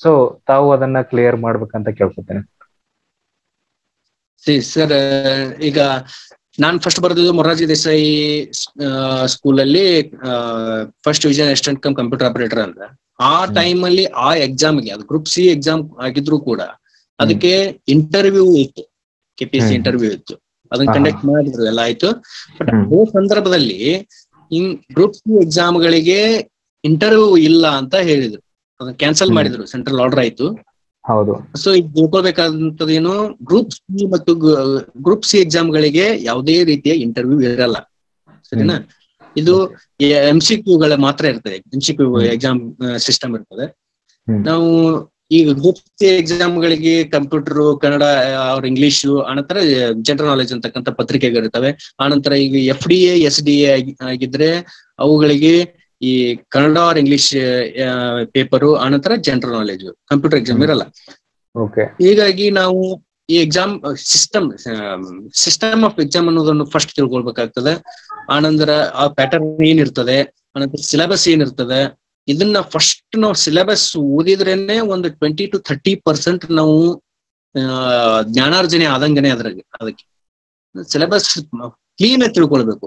ಸೊ ತಾವು ಅದನ್ನ ಕ್ಲಿಯರ್ ಮಾಡ್ಬೇಕಂತ ಕೇಳ್ಕೊತೇನೆ. ಸರ್ ಈಗ ನಾನ್ ಫಸ್ಟ್ ಬರೆದಿದ್ದು ಮೊರಾರ್ಜಿ ದೇಸಾಯಿ ಸ್ಕೂಲ್ ಅಲ್ಲಿ first division assistant cum computer operator ಅಂತ ಆ ಟೈಮ್ ಅಲ್ಲಿ ಆ ಎಕ್ಸಾಮ್ಗೆ ಅದು ಗ್ರೂಪ್ ಸಿ ಎಕ್ಸಾಮ್ ಆಗಿದ್ರು ಕೂಡ ಅದಕ್ಕೆ ಇಂಟರ್ವ್ಯೂ ಇತ್ತು. ಕೆ ಪಿ ಸಿ ಇಂಟರ್ವ್ಯೂ ಇತ್ತು. ಅದನ್ನ. ಕಂಡಕ್ಟ್ ಮಾಡಿದ್ರು ಎಲ್ಲ ಆಯ್ತು. ಬಟ್. ಅದೇ ಸಂದರ್ಭದಲ್ಲಿ ಇನ್ ಗ್ರೂಪ್ ಸಿ ಎಕ್ಸಾಮ್ ಗಳಿಗೆ ಇಂಟರ್ವ್ಯೂ ಇಲ್ಲ ಅಂತ ಹೇಳಿದ್ರು. ಅದನ್ನ ಕ್ಯಾನ್ಸಲ್ ಮಾಡಿದ್ರು ಸೆಂಟ್ರಲ್ ಆರ್ಡರ್ ಆಯ್ತು. ಹೌದು. ಸೊ ಈಗ ತಿಳ್ಕೊಳ್ಬೇಕಾದಂತದೇನು ಗ್ರೂಪ್ ಸಿ ಮತ್ತು ಗ್ರೂಪ್ ಸಿ ಎಕ್ಸಾಮ್ಗಳಿಗೆ ಯಾವುದೇ ರೀತಿಯ ಇಂಟರ್ವ್ಯೂ ಇರಲ್ಲ. ಸರಿನಾ? ಇದು ಎಂ ಸಿ ಕ್ಯೂಗಳ ಮಾತ್ರ ಇರ್ತದೆ. M C Q exam system ಇರ್ತದೆ. ನಾವು ಈ ಗ್ರೂಪ್ ಸಿ ಎಕ್ಸಾಮ್ಗಳಿಗೆ ಕಂಪ್ಯೂಟರ್ ಕನ್ನಡ ಅವ್ರ ಇಂಗ್ಲಿಷ್ ಆನಂತರ ಜನರಲ್ ನಾಲೆಜ್ ಅಂತಕ್ಕಂಥ ಪತ್ರಿಕೆಗಳಿರ್ತವೆ. ಆನಂತರ ಈಗ F D A S D A ಆಗಿದ್ರೆ ಅವುಗಳಿಗೆ ಈ ಕನ್ನಡ ಆರ್ ಇಂಗ್ಲಿಷ್ ಪೇಪರು ಆನಂತರ ಜನರಲ್ ನಾಲೆಜ್ ಕಂಪ್ಯೂಟರ್ ಎಕ್ಸಾಮ್ ಇರಲ್ಲ. ಹೀಗಾಗಿ ನಾವು ಈ exam system system of exam ಅನ್ನೋದನ್ನು ಫಸ್ಟ್ ತಿಳ್ಕೊಳ್ಬೇಕಾಗ್ತದೆ. ಆನಂತರ ಆ ಪ್ಯಾಟರ್ನ್ ಏನಿರ್ತದೆ ಆನಂತರ ಸಿಲೆಬಸ್ ಏನಿರ್ತದೆ ಇದನ್ನ ಫಸ್ಟ್ ನಾವು ಸಿಲೆಬಸ್ ಓದಿದ್ರೇನೆ ಒಂದು ಟ್ವೆಂಟಿ ಟು ಥರ್ಟಿ ಪರ್ಸೆಂಟ್ ನಾವು ಜ್ಞಾನಾರ್ಜನೆ ಆದಂಗನೆ ಅದ್ರಾಗ ಅದಕ್ಕೆ. ಸಿಲೆಬಸ್ ಕ್ಲೀನ್ ಆಗಿ ತಿಳ್ಕೊಳ್ಬೇಕು.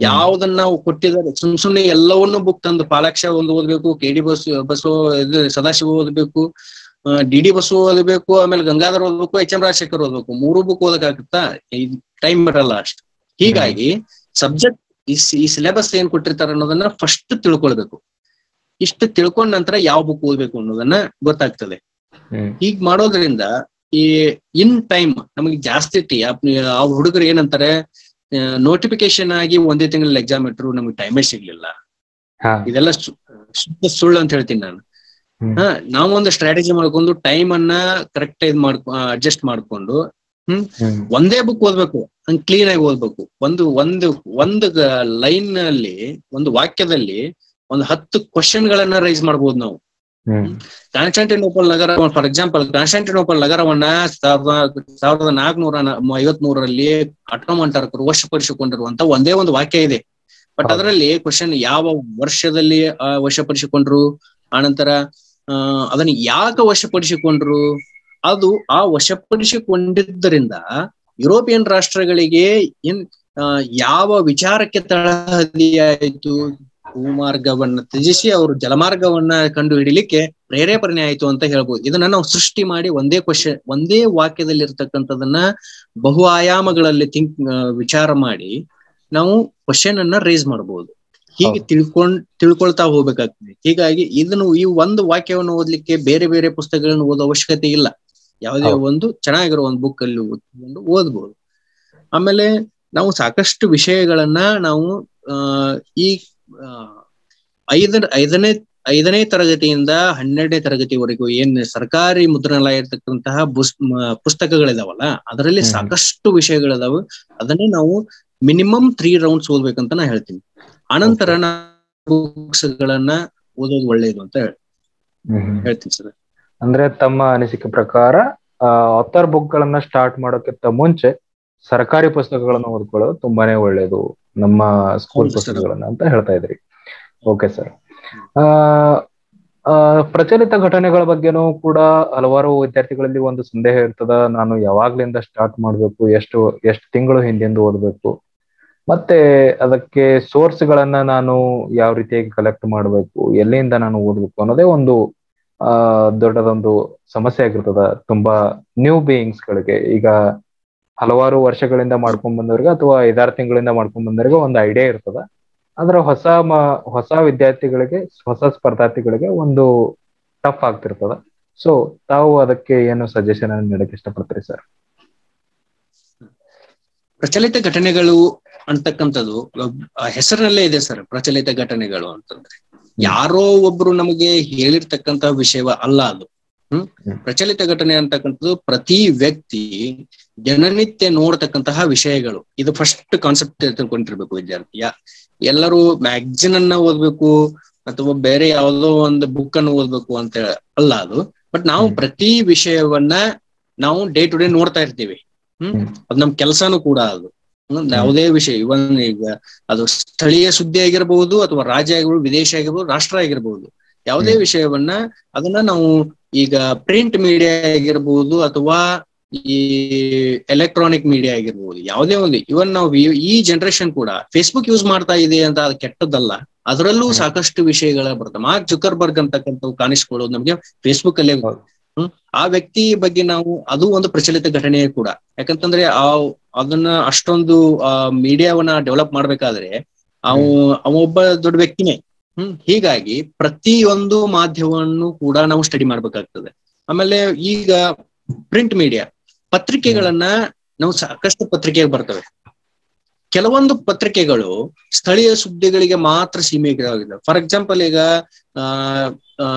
ಯಾವ್ದನ್ನ ನಾವು ಕೊಟ್ಟಿದ್ದಾರೆ ಸುಮ್ ಸುಮ್ನೆ ಎಲ್ಲವನ್ನೂ ಬುಕ್ ತಂದು ಪಾಲಾಕ್ಷ ಒಂದು ಓದ್ಬೇಕು ಕೆ ಡಿ ಬಸ್ ಬಸ್ಸು ಇದು ಸದಾಶಿವ ಓದ್ಬೇಕು ಡಿ ಡಿ ಬಸ್ಸು ಓದಬೇಕು ಆಮೇಲೆ ಗಂಗಾಧರ್ ಓದ್ಬೇಕು ಎಚ್ ಎಂ ರಾಜಶೇಖರ್ ಓದ್ಬೇಕು ಮೂರು ಬುಕ್ ಓದಕ್ಕಾಗುತ್ತಾ? ಟೈಮ್ ಬರಲ್ಲ ಅಷ್ಟು. ಹೀಗಾಗಿ ಸಬ್ಜೆಕ್ಟ್ ಈ ಸಿಲೆಬಸ್ ಏನ್ ಕೊಟ್ಟಿರ್ತಾರ ಅನ್ನೋದನ್ನ ಫಸ್ಟ್ ತಿಳ್ಕೊಳ್ಬೇಕು. ಇಷ್ಟು ತಿಳ್ಕೊಂಡ ನಂತರ ಯಾವ ಬುಕ್ ಓದ್ಬೇಕು ಅನ್ನೋದನ್ನ ಗೊತ್ತಾಗ್ತದೆ. ಹೀಗ್ ಮಾಡೋದ್ರಿಂದ ಈ ಇನ್ ಟೈಮ್ ನಮಗೆ ಜಾಸ್ತಿ ಟಿ ಆ ಹುಡುಗರು ಏನಂತಾರೆ ನೋಟಿಫಿಕೇಶನ್ ಆಗಿ ಒಂದೇ ತಿಂಗಳಲ್ಲಿ ಎಕ್ಸಾಮ್ ಇಟ್ರು ನಮ್ಗೆ ಟೈಮೇ ಸಿಗ್ಲಿಲ್ಲ. ಇದೆಲ್ಲ ಶುದ್ಧ ಸುಳ್ಳು ಅಂತ ಹೇಳ್ತೀನಿ ನಾನು. ಹಾ ನಾವೊಂದು ಸ್ಟ್ರಾಟಜಿ ಮಾಡ್ಕೊಂಡು ಟೈಮ್ ಅನ್ನ ಕರೆಕ್ಟ್ ಇದ್ ಮಾಡ್ಕೊ ಅಡ್ಜಸ್ಟ್ ಮಾಡ್ಕೊಂಡು ಹ್ಮ್ ಒಂದೇ ಬುಕ್ ಓದ್ಬೇಕು ಹಂಗ್ ಕ್ಲೀನ್ ಆಗಿ ಓದ್ಬೇಕು. ಒಂದು ಒಂದು ಒಂದು ಲೈನ್ ಅಲ್ಲಿ ಒಂದು ವಾಕ್ಯದಲ್ಲಿ ಒಂದು ಹತ್ತು ಕ್ವಶನ್ ಗಳನ್ನ ರೈಸ್ ಮಾಡ್ಬೋದು ನಾವು. ಕಾನ್ಸ್ಟಾಂಟಿನೋಪಲ್ ನಗರ ಫಾರ್ ಎಕ್ಸಾಂಪಲ್ ಕಾನ್ಸ್ಟಾಂಟಿನೋಪಲ್ ನಗರವನ್ನ ಸಾವಿರದ ಸಾವಿರದ ನಾಲ್ಕನೂರ ಐವತ್ ಮೂರರಲ್ಲಿ ಅಟೋಮನ್ ಟರ್ಕರು ವಶಪಡಿಸಿಕೊಂಡಿರುವಂತ ಒಂದೇ ಒಂದು ವಾಕ್ಯ ಇದೆ. ಬಟ್. ಅದರಲ್ಲಿ ಕ್ವಶನ್ ಯಾವ ವರ್ಷದಲ್ಲಿ ಆ, ವಶಪಡಿಸಿಕೊಂಡ್ರು? ಆನಂತರ ಅದನ್ನ ಯಾಕೆ ವಶಪಡಿಸಿಕೊಂಡ್ರು? ಅದು ಆ ವಶಪಡಿಸಿಕೊಂಡಿದ್ದರಿಂದ ಯುರೋಪಿಯನ್ ರಾಷ್ಟ್ರಗಳಿಗೆ ಏನ್ ಯಾವ ವಿಚಾರಕ್ಕೆ ತಳಹದಿಯಾಯಿತು? ಭೂಮಾರ್ಗವನ್ನ ತ್ಯಜಿಸಿ ಅವರು ಜಲಮಾರ್ಗವನ್ನ ಕಂಡು ಹಿಡಿಲಿಕ್ಕೆ ಪ್ರೇರೇಪಣೆ ಆಯ್ತು ಅಂತ ಹೇಳ್ಬೋದು. ಇದನ್ನ ನಾವು ಸೃಷ್ಟಿ ಮಾಡಿ ಒಂದೇ ಕ್ವಶನ್ ಒಂದೇ ವಾಕ್ಯದಲ್ಲಿ ಇರ್ತಕ್ಕಂಥದನ್ನ ಬಹು ಆಯಾಮಗಳಲ್ಲಿ ಥಿಂಕ್ ವಿಚಾರ ಮಾಡಿ ನಾವು ಕ್ವಶನ್ ಅನ್ನ ರೇಸ್ ಮಾಡಬಹುದು ಹೀಗೆ. ತಿಳ್ಕೊಂಡ್ ತಿಳ್ಕೊಳ್ತಾ ಹೋಗ್ಬೇಕಾಗ್ತದೆ. ಹೀಗಾಗಿ ಇದನ್ನು ಈ ಒಂದು ವಾಕ್ಯವನ್ನು ಓದ್ಲಿಕ್ಕೆ ಬೇರೆ ಬೇರೆ ಪುಸ್ತಕಗಳನ್ನು ಓದೋ ಅವಶ್ಯಕತೆ ಇಲ್ಲ. ಯಾವುದೇ ಒಂದು ಚೆನ್ನಾಗಿರೋ ಒಂದು ಬುಕ್ ಅಲ್ಲಿ ಓದ್ಕೊಂಡು ಓದ್ಬೋದು. ಆಮೇಲೆ ನಾವು ಸಾಕಷ್ಟು ವಿಷಯಗಳನ್ನ ನಾವು ಈ ಐದರ ಐದನೇ ಐದನೇ ತರಗತಿಯಿಂದ ಹನ್ನೆರಡನೇ ತರಗತಿವರೆಗೂ ಏನ್ ಸರ್ಕಾರಿ ಮುದ್ರಣಾಲಯ ಇರ್ತಕ್ಕಂತಹ ಬುಸ್ ಮ- ಪುಸ್ತಕಗಳಿದಾವಲ್ಲ ಅದರಲ್ಲಿ. ಸಾಕಷ್ಟು ವಿಷಯಗಳಿದಾವ. ಅದನ್ನೇ ನಾವು ಮಿನಿಮಮ್ ತ್ರೀ ರೌಂಡ್ಸ್ ಓದ್ಬೇಕಂತ ನಾ ಹೇಳ್ತೀನಿ. ಅನಂತರ ಬುಕ್ಸ್ ಗಳನ್ನ ಓದೋದು ಒಳ್ಳೇದು ಅಂತ ಹೇಳಿ. ಹೇಳ್ತೀನಿ ಸರ್. ಅಂದ್ರೆ ತಮ್ಮ ಅನಿಸಿಕೆ ಪ್ರಕಾರ ಆಥರ್ ಬುಕ್ ಗಳನ್ನ ಸ್ಟಾರ್ಟ್ ಮಾಡೋಕ್ಕಿಂತ ಮುಂಚೆ ಸರ್ಕಾರಿ ಪುಸ್ತಕಗಳನ್ನ ಓದ್ಕೊಳ್ಳೋದು ತುಂಬಾನೇ ಒಳ್ಳೇದು. ನಮ್ಮ ಸ್ಕೂಲ್ ಹೌದು. ಪುಸ್ತಕಗಳನ್ನ ಅಂತ ಹೇಳ್ತಾ ಇದ್ರಿ. ಓಕೆ ಸರ್ ಪ್ರಚಲಿತ ಘಟನೆಗಳ ಬಗ್ಗೆನೂ ಕೂಡ ಹಲವಾರು ವಿದ್ಯಾರ್ಥಿಗಳಲ್ಲಿ ಒಂದು ಸಂದೇಹ ಇರ್ತದ. ನಾನು ಯಾವಾಗ್ಲಿಂದ ಸ್ಟಾರ್ಟ್ ಮಾಡ್ಬೇಕು ಎಷ್ಟು ಎಷ್ಟು ತಿಂಗಳು ಹಿಂದಿಂದ ಓದ್ಬೇಕು ಮತ್ತೆ ಅದಕ್ಕೆ ಸೋರ್ಸ್ ಗಳನ್ನ ನಾನು ಯಾವ ರೀತಿಯಾಗಿ ಕಲೆಕ್ಟ್ ಮಾಡಬೇಕು ಎಲ್ಲಿಂದ ನಾನು ಓದ್ಬೇಕು ಅನ್ನೋದೇ ಒಂದು ಆ ದೊಡ್ಡದೊಂದು ಸಮಸ್ಯೆ ಆಗಿರ್ತದ. ತುಂಬಾ ನ್ಯೂ ಬೀಯಿಂಗ್ಸ್ ಗಳಿಗೆ. ಈಗ ಹಲವಾರು ವರ್ಷಗಳಿಂದ ಮಾಡ್ಕೊಂಡ್ ಬಂದವ್ರಿಗೆ ಅಥವಾ ಐದಾರು ತಿಂಗಳಿಂದ ಮಾಡ್ಕೊಂಡ್ ಬಂದವ್ರಿಗೆ ಒಂದು ಐಡಿಯಾ ಇರ್ತದ. ಆದ್ರೆ ಹೊಸ ಮ, ಹೊಸ ವಿದ್ಯಾರ್ಥಿಗಳಿಗೆ, ಹೊಸ ಸ್ಪರ್ಧಾರ್ಥಿಗಳಿಗೆ ಒಂದು ಟಫ್ ಆಗ್ತಿರ್ತದ. ಸೊ ತಾವು ಅದಕ್ಕೆ ಏನು ಸಜೆಷನ್ ನೀಡಕ್ ಇಷ್ಟಪಡ್ತೀರಿ ಸರ್ ಪ್ರಚಲಿತ ಘಟನೆಗಳು ಅಂತಕ್ಕಂಥದ್ದು ಹೆಸರಿನಲ್ಲೇ ಇದೆ ಸರ್ ಪ್ರಚಲಿತ ಘಟನೆಗಳು ಅಂತಂದ್ರೆ. ಯಾರೋ ಒಬ್ರು ನಮಗೆ ಹೇಳಿರ್ತಕ್ಕಂತ ವಿಷಯ ಅಲ್ಲ ಅದು. ಹ್ಮ್. ಪ್ರಚಲಿತ ಘಟನೆ ಅಂತಕ್ಕಂಥದ್ದು ಪ್ರತಿ ವ್ಯಕ್ತಿ ದಿನನಿತ್ಯ ನೋಡ್ತಕ್ಕಂತಹ ವಿಷಯಗಳು. ಇದು ಫಸ್ಟ್ ಕಾನ್ಸೆಪ್ಟ್ ತಿಳ್ಕೊಂಡಿರ್ಬೇಕು ವಿದ್ಯಾರ್ಥಿ. ಎಲ್ಲರೂ ಮ್ಯಾಗ್ಜಿನ್ ಅನ್ನ ಓದ್ಬೇಕು ಅಥವಾ ಬೇರೆ ಯಾವ್ದೋ ಒಂದು ಬುಕ್ ಅನ್ನು ಓದ್ಬೇಕು ಅಂತ ಅಲ್ಲ ಅದು. ಬಟ್ ನಾವು ಪ್ರತಿ ವಿಷಯವನ್ನ ನಾವು ಡೇ ಟು ಡೇ ನೋಡ್ತಾ ಇರ್ತೀವಿ. ಹ್ಮ್? ಅದು ನಮ್ ಕೆಲ್ಸಾನು ಕೂಡ ಅದು. ಯಾವುದೇ ವಿಷಯ ಇವನ್ ಈಗ ಅದು ಸ್ಥಳೀಯ ಸುದ್ದಿ ಆಗಿರ್ಬಹುದು ಅಥವಾ ರಾಜ್ಯ ಆಗಿರ್ಬೋದು ವಿದೇಶ ಆಗಿರ್ಬೋದು ರಾಷ್ಟ್ರ ಆಗಿರ್ಬಹುದು ಯಾವುದೇ ವಿಷಯವನ್ನ ಅದನ್ನ ನಾವು ಈಗ ಪ್ರಿಂಟ್ ಮೀಡಿಯಾ ಆಗಿರ್ಬೋದು ಅಥವಾ ಈ ಎಲೆಕ್ಟ್ರಾನಿಕ್ ಮೀಡಿಯಾ ಆಗಿರ್ಬೋದು ಯಾವುದೇ ಒಂದು ಇವನ್ ನಾವು ಈ- ಜನರೇಷನ್ ಕೂಡ ಫೇಸ್ಬುಕ್ ಯೂಸ್ ಮಾಡ್ತಾ ಇದೆ ಅಂತ ಅದು ಕೆಟ್ಟದ್ದಲ್ಲ. ಅದರಲ್ಲೂ ಸಾಕಷ್ಟು ವಿಷಯಗಳ ಬರ್ತವೆ ಮಾರ್ಕ್ ಜುಕರ್ಬರ್ಗ್ ಅಂತಕ್ಕಂಥವು ಕಾಣಿಸ್ಕೊಳ್ಳೋದು ನಮಗೆ ಫೇಸ್ಬುಕ್ ಅಲ್ಲೇ ಆ ವ್ಯಕ್ತಿ ಬಗ್ಗೆ ನಾವು ಅದು ಒಂದು ಪ್ರಚಲಿತ ಘಟನೆ ಕೂಡ. ಯಾಕಂತಂದ್ರೆ ಆ ಅದನ್ನ ಅಷ್ಟೊಂದು ಮೀಡಿಯಾವನ್ನ ಡೆವಲಪ್ ಮಾಡ್ಬೇಕಾದ್ರೆ ಅವ ಅವ ಒಬ್ಬ ದೊಡ್ಡ ವ್ಯಕ್ತಿನೇ. ಹ್ಮ್ ಹೀಗಾಗಿ ಪ್ರತಿಯೊಂದು ಮಾಧ್ಯಮವನ್ನು ಕೂಡ ನಾವು ಸ್ಟಡಿ ಮಾಡ್ಬೇಕಾಗ್ತದೆ. ಆಮೇಲೆ ಈಗ ಪ್ರಿಂಟ್ ಮೀಡಿಯಾ ಪತ್ರಿಕೆಗಳನ್ನ ನಾವು ಸಾಕಷ್ಟು ಪತ್ರಿಕೆ ಬರ್ತವೆ. ಕೆಲವೊಂದು ಪತ್ರಿಕೆಗಳು ಸ್ಥಳೀಯ ಸುದ್ದಿಗಳಿಗೆ ಮಾತ್ರ ಸೀಮಿತವಾಗಿದೆ ಫಾರ್ ಎಕ್ಸಾಂಪಲ್ ಈಗ ಆ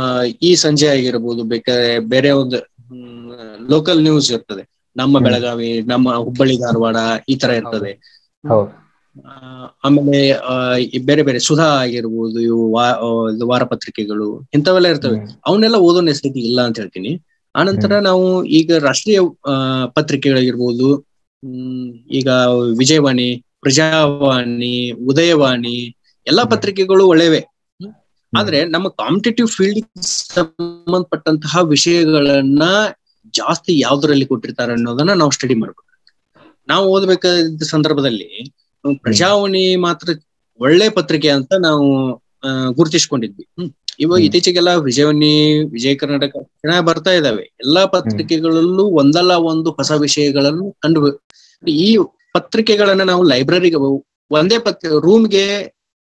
ಈ ಸಂಜೆ ಆಗಿರ್ಬೋದು ಬೇಕಾದ್ರೆ ಬೇರೆ ಒಂದು ಲೋಕಲ್ ನ್ಯೂಸ್ ಇರ್ತದೆ. ನಮ್ಮ ಬೆಳಗಾವಿ ನಮ್ಮ ಹುಬ್ಬಳ್ಳಿ ಧಾರವಾಡ ಈ ತರ ಇರ್ತದೆ. ಆಮೇಲೆ ಬೇರೆ ಬೇರೆ ಸುಧಾ ಆಗಿರ್ಬೋದು ಇವು ವಾರಪತ್ರಿಕೆಗಳು ಇಂಥವೆಲ್ಲ ಇರ್ತವೆ. ಅವನ್ನೆಲ್ಲ ಓದೋ ನೆಸ್ಥಿತಿ ಇಲ್ಲ ಅಂತ ಹೇಳ್ತೀನಿ. ಆನಂತರ ನಾವು ಈಗ ರಾಷ್ಟ್ರೀಯ ಪತ್ರಿಕೆಗಳಾಗಿರ್ಬೋದು ಹ್ಮ್ ಈಗ ವಿಜಯವಾಣಿ ಪ್ರಜಾವಾಣಿ ಉದಯವಾಣಿ ಎಲ್ಲಾ ಪತ್ರಿಕೆಗಳು ಒಳ್ಳೆವೆ. ಆದ್ರೆ ನಮ್ಮ ಕಾಂಪಿಟೇಟಿವ್ ಫೀಲ್ಡ್ ಸಂಬಂಧಪಟ್ಟಂತಹ ವಿಷಯಗಳನ್ನ ಜಾಸ್ತಿ ಯಾವ್ದ್ರಲ್ಲಿ ಕೊಟ್ಟಿರ್ತಾರೆ ಅನ್ನೋದನ್ನ ನಾವು ಸ್ಟಡಿ ಮಾಡ್ಬೇಕು. ನಾವು ಓದ್ಬೇಕಾದ ಸಂದರ್ಭದಲ್ಲಿ ಪ್ರಜಾವಾಣಿ ಮಾತ್ರ ಒಳ್ಳೆ ಪತ್ರಿಕೆ ಅಂತ ನಾವು ಗುರುತಿಸ್ಕೊಂಡಿದ್ವಿ. ಹ್ಮ್. ಇವಾಗ. ಇತ್ತೀಚೆಗೆಲ್ಲ ವಿಜಯವಾಣಿ ವಿಜಯ ಕರ್ನಾಟಕ ಚೆನ್ನಾಗಿ ಬರ್ತಾ ಇದಾವೆ. ಎಲ್ಲಾ ಪತ್ರಿಕೆಗಳಲ್ಲೂ ಒಂದಲ್ಲ ಒಂದು ಹೊಸ ವಿಷಯಗಳನ್ನು ಕಂಡು ಈ ಪತ್ರಿಕೆಗಳನ್ನ ನಾವು ಲೈಬ್ರರಿಗೆ ಒಂದೇ ಪತ್ರ ರೂಮ್ಗೆ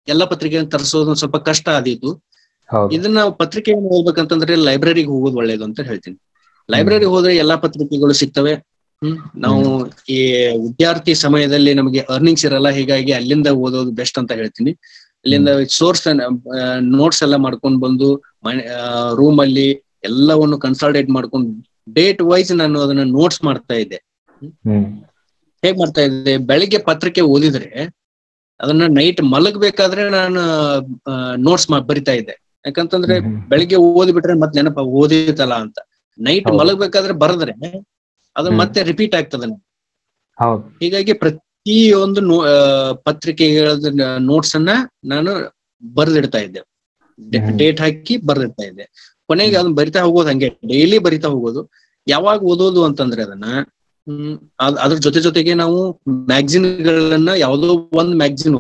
ಎಲ್ಲ ಪತ್ರಿಕೆಯನ್ನು ತರಿಸೋದು ಸ್ವಲ್ಪ ಕಷ್ಟ ಆದೀತು. ಇದನ್ನ ನಾವು ಪತ್ರಿಕೆಯನ್ನು ಓದ್ಬೇಕಂತಂದ್ರೆ ಲೈಬ್ರರಿಗೆ ಹೋಗೋದು ಒಳ್ಳೇದು ಅಂತ ಹೇಳ್ತೀನಿ. ಲೈಬ್ರರಿ ಹೋದ್ರೆ ಎಲ್ಲಾ ಪತ್ರಿಕೆಗಳು ಸಿಗ್ತವೆ. ನಾವು ಈ ವಿದ್ಯಾರ್ಥಿ ಸಮಯದಲ್ಲಿ ನಮಗೆ ಅರ್ನಿಂಗ್ಸ್ ಇರಲ್ಲ ಹೀಗಾಗಿ ಅಲ್ಲಿಂದ ಓದೋದು ಬೆಸ್ಟ್ ಅಂತ ಹೇಳ್ತೀನಿ. ಅಲ್ಲಿಂದ ಸೋರ್ಸ್ ನೋಟ್ಸ್ ಎಲ್ಲ ಮಾಡ್ಕೊಂಡು ಬಂದು ರೂಮ್ ಅಲ್ಲಿ ಎಲ್ಲವನ್ನು ಕನ್ಸಲ್ಟೇಟ್ ಮಾಡ್ಕೊಂಡು ಡೇಟ್ ವೈಸ್ ನಾನು ಅದನ್ನ ನೋಟ್ಸ್ ಮಾಡ್ತಾ ಇದ್ದೆ. ಹೇಗ್ ಮಾಡ್ತಾ ಇದ್ದೆ? ಬೆಳಿಗ್ಗೆ ಪತ್ರಿಕೆ ಓದಿದ್ರೆ ಅದನ್ನ ನೈಟ್ ಮಲಗಬೇಕಾದ್ರೆ ನಾನು ನೋಟ್ಸ್ ಬರಿತಾ ಇದ್ದೆ. ಯಾಕಂತಂದ್ರೆ. ಬೆಳಿಗ್ಗೆ ಓದಿಬಿಟ್ರೆ ಮತ್ತೆ ನೆನಪ ಓದಿತಲ್ಲ ಅಂತ. ನೈಟ್ ಮಲಗಬೇಕಾದ್ರೆ ಬರೆದ್ರೆ ಅದು ಮತ್ತೆ ರಿಪೀಟ್ ಆಗ್ತದೆ. ಹೀಗಾಗಿ ಪ್ರತಿಯೊಂದು ಪತ್ರಿಕೆಗಳ ನೋಟ್ಸ್ ಅನ್ನ ನಾನು ಬರೆದಿಡ್ತಾ ಇದ್ದೆ. ಡೇಟ್ ಹಾಕಿ ಬರೆದಿಡ್ತಾ ಇದ್ದೆ. ಕೊನೆಗೆ ಅದನ್ನ ಬರಿತಾ ಹೋಗೋದು ಹಂಗೆ ಡೈಲಿ ಬರಿತಾ ಹೋಗೋದು. ಯಾವಾಗ ಓದೋದು ಅಂತಂದ್ರೆ ಅದನ್ನ ಹ್ಮ್ ಅದ್- ಅದ್ರ ಜೊತೆ ಜೊತೆಗೆ ನಾವು ಮ್ಯಾಗ್ಝಿನ್ ಗಳನ್ನ ಯಾವ್ದೋ ಒಂದ್ ಮ್ಯಾಗ್ಝಿನ್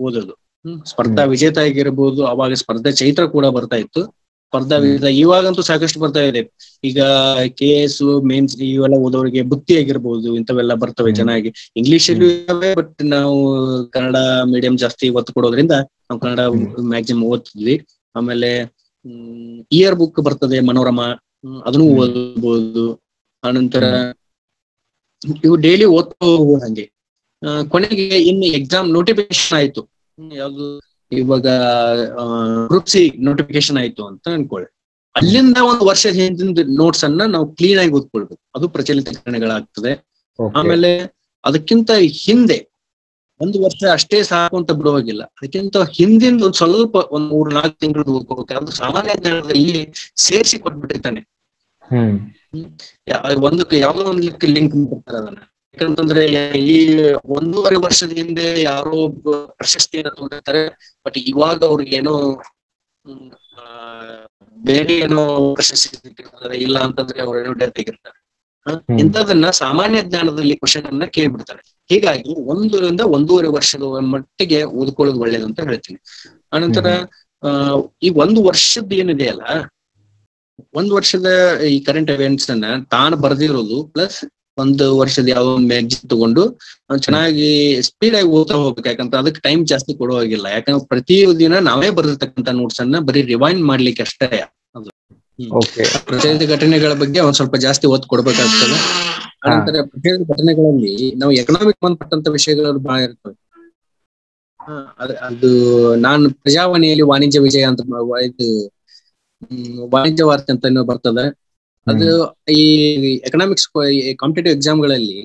ಓದೋದು. ಹ್ಮ್ ಸ್ಪರ್ಧಾ ವಿಜೇತ ಆಗಿರ್ಬೋದು ಅವಾಗ ಸ್ಪರ್ಧಾ ಚೈತ್ರ ಕೂಡ ಬರ್ತಾ ಇತ್ತು. ಸ್ಪರ್ಧಾ. ಇವಾಗಂತೂ ಸಾಕಷ್ಟು ಬರ್ತಾ ಇದೆ. ಈಗ ಕೆ ಎಸ್ ಮೇನ್ಸ್ ಇವೆಲ್ಲ ಓದೋರಿಗೆ ಬುತ್ತಿ ಆಗಿರ್ಬೋದು ಇಂಥವೆಲ್ಲ ಬರ್ತವೆ ಚೆನ್ನಾಗಿ. ಇಂಗ್ಲಿಷ್ ಅಲ್ಲಿ ಬಟ್ ನಾವು ಕನ್ನಡ ಮೀಡಿಯಂ ಜಾಸ್ತಿ ಒತ್ತು ಕೊಡೋದ್ರಿಂದ ನಾವು ಕನ್ನಡ. ಮ್ಯಾಕ್ಸಿಮಮ್ ಓದ್ತಿದ್ವಿ. ಆಮೇಲೆ ಇಯರ್ ಬುಕ್ ಬರ್ತದೆ ಮನೋರಮ. ಅದನ್ನು. ಓದ್ಬೋದು. ಆನಂತರ ಇವು ಡೈಲಿ ಓದ್ತಾ ಹಂಗೆ ಕೊನೆಗೆ ಇನ್ನು ಎಕ್ಸಾಮ್ ನೋಟಿಫಿಕೇಶನ್ ಆಯ್ತು. ಯಾವ್ದು ಇವಾಗ ಗ್ರೂಪ್ ಸಿ ನೋಟಿಫಿಕೇಶನ್ ಆಯ್ತು ಅಂತ ಅನ್ಕೊಳ್ಳಿ. ಅಲ್ಲಿಂದ ಒಂದು ವರ್ಷ ಹಿಂದಿನ ನೋಟ್ಸ್ ಅನ್ನ ನಾವು ಕ್ಲೀನ್ ಆಗಿ ಓದ್ಕೊಳ್ಬೇಕು. ಅದು ಪ್ರಚಲಿತ ಘಟನೆಗಳಾಗ್ತದೆ ಆಮೇಲೆ ಅದಕ್ಕಿಂತ ಹಿಂದೆ ಒಂದು ವರ್ಷ ಅಷ್ಟೇ ಸಾಕು ಅಂತ ಬಿಡುವಾಗಿಲ್ಲ. ಅದಕ್ಕಿಂತ ಹಿಂದಿಂದ ಒಂದ್ ಸ್ವಲ್ಪ ಒಂದ್ ಮೂರ್ ನಾಲ್ಕು ತಿಂಗಳು ಓದ್ಕೋಬೇಕು ಅದು ಸಾಮಾನ್ಯ ಜ್ಞಾನದಲ್ಲಿ ಸೇರಿಸಿ ಕೊಟ್ಬಿಟ್ಟಿರ್ತಾನೆ. ಒಂದಕ್ಕೆ ಯಾವ್ದೋ ಒಂದು ಲಿಂಕ್ ಮಾಡ್ತಾರೆ ಅದನ್ನ. ಯಾಕಂತಂದ್ರೆ ಈ ಒಂದೂವರೆ ವರ್ಷದ ಹಿಂದೆ ಯಾರೋ ಒಬ್ಬ ಪ್ರಶಸ್ತಿಯನ್ನ ತಗೊಂಡಿರ್ತಾರೆ. ಬಟ್ ಇವಾಗ ಅವ್ರಿಗೆ ಏನೋ ಬೇರೆ ಏನೋ ಪ್ರಶಸ್ತಿ ಸಿಕ್ಕಿರ್ತಾರೆ ಇಲ್ಲ ಅಂತಂದ್ರೆ ಅವ್ರು ಏನೋ ಡೆತ್ ಆಗಿರ್ತಾರೆ. ಇಂಥದನ್ನ ಸಾಮಾನ್ಯ ಜ್ಞಾನದಲ್ಲಿ ಕ್ವಶನ್ ಅನ್ನ ಕೇಳ್ಬಿಡ್ತಾರೆ. ಹೀಗಾಗಿ ಒಂದರಿಂದ ಒಂದೂವರೆ ವರ್ಷದ ಮಟ್ಟಿಗೆ ಓದ್ಕೊಳ್ಳೋದು ಒಳ್ಳೇದು ಅಂತ ಹೇಳ್ತೀನಿ. ಆನಂತರ ಈ ಒಂದು ವರ್ಷದ ಏನಿದೆ ಅಲ್ಲ ಒಂದ್ ವರ್ಷದ ಈ ಕರೆಂಟ್ ಅವೆಂಟ್ಸ್ ಅನ್ನ ತಾನು ಬರ್ದಿರೋದು ಪ್ಲಸ್ ಒಂದು ವರ್ಷದ ಯಾವ ಒಂದು ಮ್ಯಾಗ್ಜಿನ್ ತಗೊಂಡು ಚೆನ್ನಾಗಿ ಸ್ಪೀಡ್ ಆಗಿ ಓದ್ತಾ ಹೋಗ್ಬೇಕು. ಯಾಕಂತ ಅದಕ್ಕೆ ಟೈಮ್ ಜಾಸ್ತಿ ಕೊಡೋ ಹಾಗಿಲ್ಲ. ಯಾಕಂದ್ರೆ ಪ್ರತಿ ದಿನ ನಾವೇ ಬರ್ದಿರ್ತಕ್ಕಂಥ ನೋಟ್ಸ್ ಅನ್ನ ಬರೀ ರಿವೈಂಡ್ ಮಾಡ್ಲಿಕ್ಕೆ ಅಷ್ಟೇ ಅದು. ಪ್ರಚಲಿತ ಘಟನೆಗಳ ಬಗ್ಗೆ ಒಂದ್ ಸ್ವಲ್ಪ ಜಾಸ್ತಿ ಒತ್ತು ಕೊಡ್ಬೇಕಾಗ್ತದೆ. ಅನಂತರ ಪ್ರಚಲಿತ ಘಟನೆಗಳಲ್ಲಿ ನಾವು ಎಕನಾಮಿಕ್ ಸಂಬಂಧಪಟ್ಟಂತ ವಿಷಯಗಳು ಬಹಳ ಇರ್ತವೆ. ಅದು ನಾನು ಪ್ರಜಾವಾಣಿಯಲ್ಲಿ ವಾಣಿಜ್ಯ ವಿಜಯ ಅಂತ ಇದು ವಾಣಿಜ್ಯ ವಾರ್ತೆ ಅಂತ ಬರ್ತದೆ. ಅದು ಈ ಎಕನಾಮಿಕ್ಸ್ ಕಾಂಪಿಟೇಟಿವ್ ಎಕ್ಸಾಮ್ಗಳಲ್ಲಿ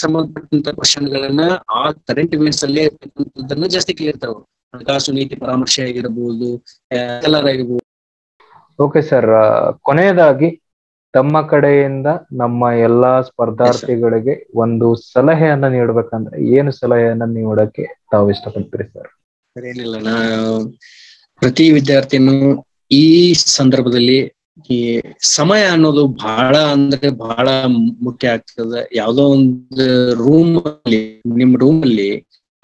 ಸಂಬಂಧಪಟ್ಟಂತ ಕ್ವಶನ್ ಗಳನ್ನ ಆ ಕರೆಂಟ್ ಇವೆಂಟ್ಸ್ ಅಲ್ಲೇ ಇರ್ತಕ್ಕಂಥದ್ದನ್ನ ಜಾಸ್ತಿ ಕೇಳಿರ್ತಾವ ಹಣಕಾಸು ನೀತಿ ಪರಾಮರ್ಶೆ ಆಗಿರಬಹುದು ಎಲ್ಲರ ಆಗಿರ್ಬೋದು. ಓಕೆ ಸರ್ ಕೊನೆಯದಾಗಿ ತಮ್ಮ ಕಡೆಯಿಂದ ನಮ್ಮ ಎಲ್ಲಾ ಸ್ಪರ್ಧಾರ್ಥಿಗಳಿಗೆ ಒಂದು ಸಲಹೆಯನ್ನ ನೀಡಬೇಕಂದ್ರೆ ಏನು ಸಲಹೆಯನ್ನ ನೀಡಕ್ಕೆ ತಾವು ಇಷ್ಟಪಡ್ತೀರಿ ಸರ್ ಏನಿಲ್ಲ. ನಾ ಪ್ರತಿ ವಿದ್ಯಾರ್ಥಿನೂ ಈ ಸಂದರ್ಭದಲ್ಲಿ ಈ ಸಮಯ ಅನ್ನೋದು ಬಹಳ ಅಂದ್ರೆ ಬಹಳ ಮುಖ್ಯ ಆಗ್ತದ. ಯಾವ್ದೋ ಒಂದು ರೂಮ್ ಅಲ್ಲಿ ನಿಮ್ ರೂಮ್ ಅಲ್ಲಿ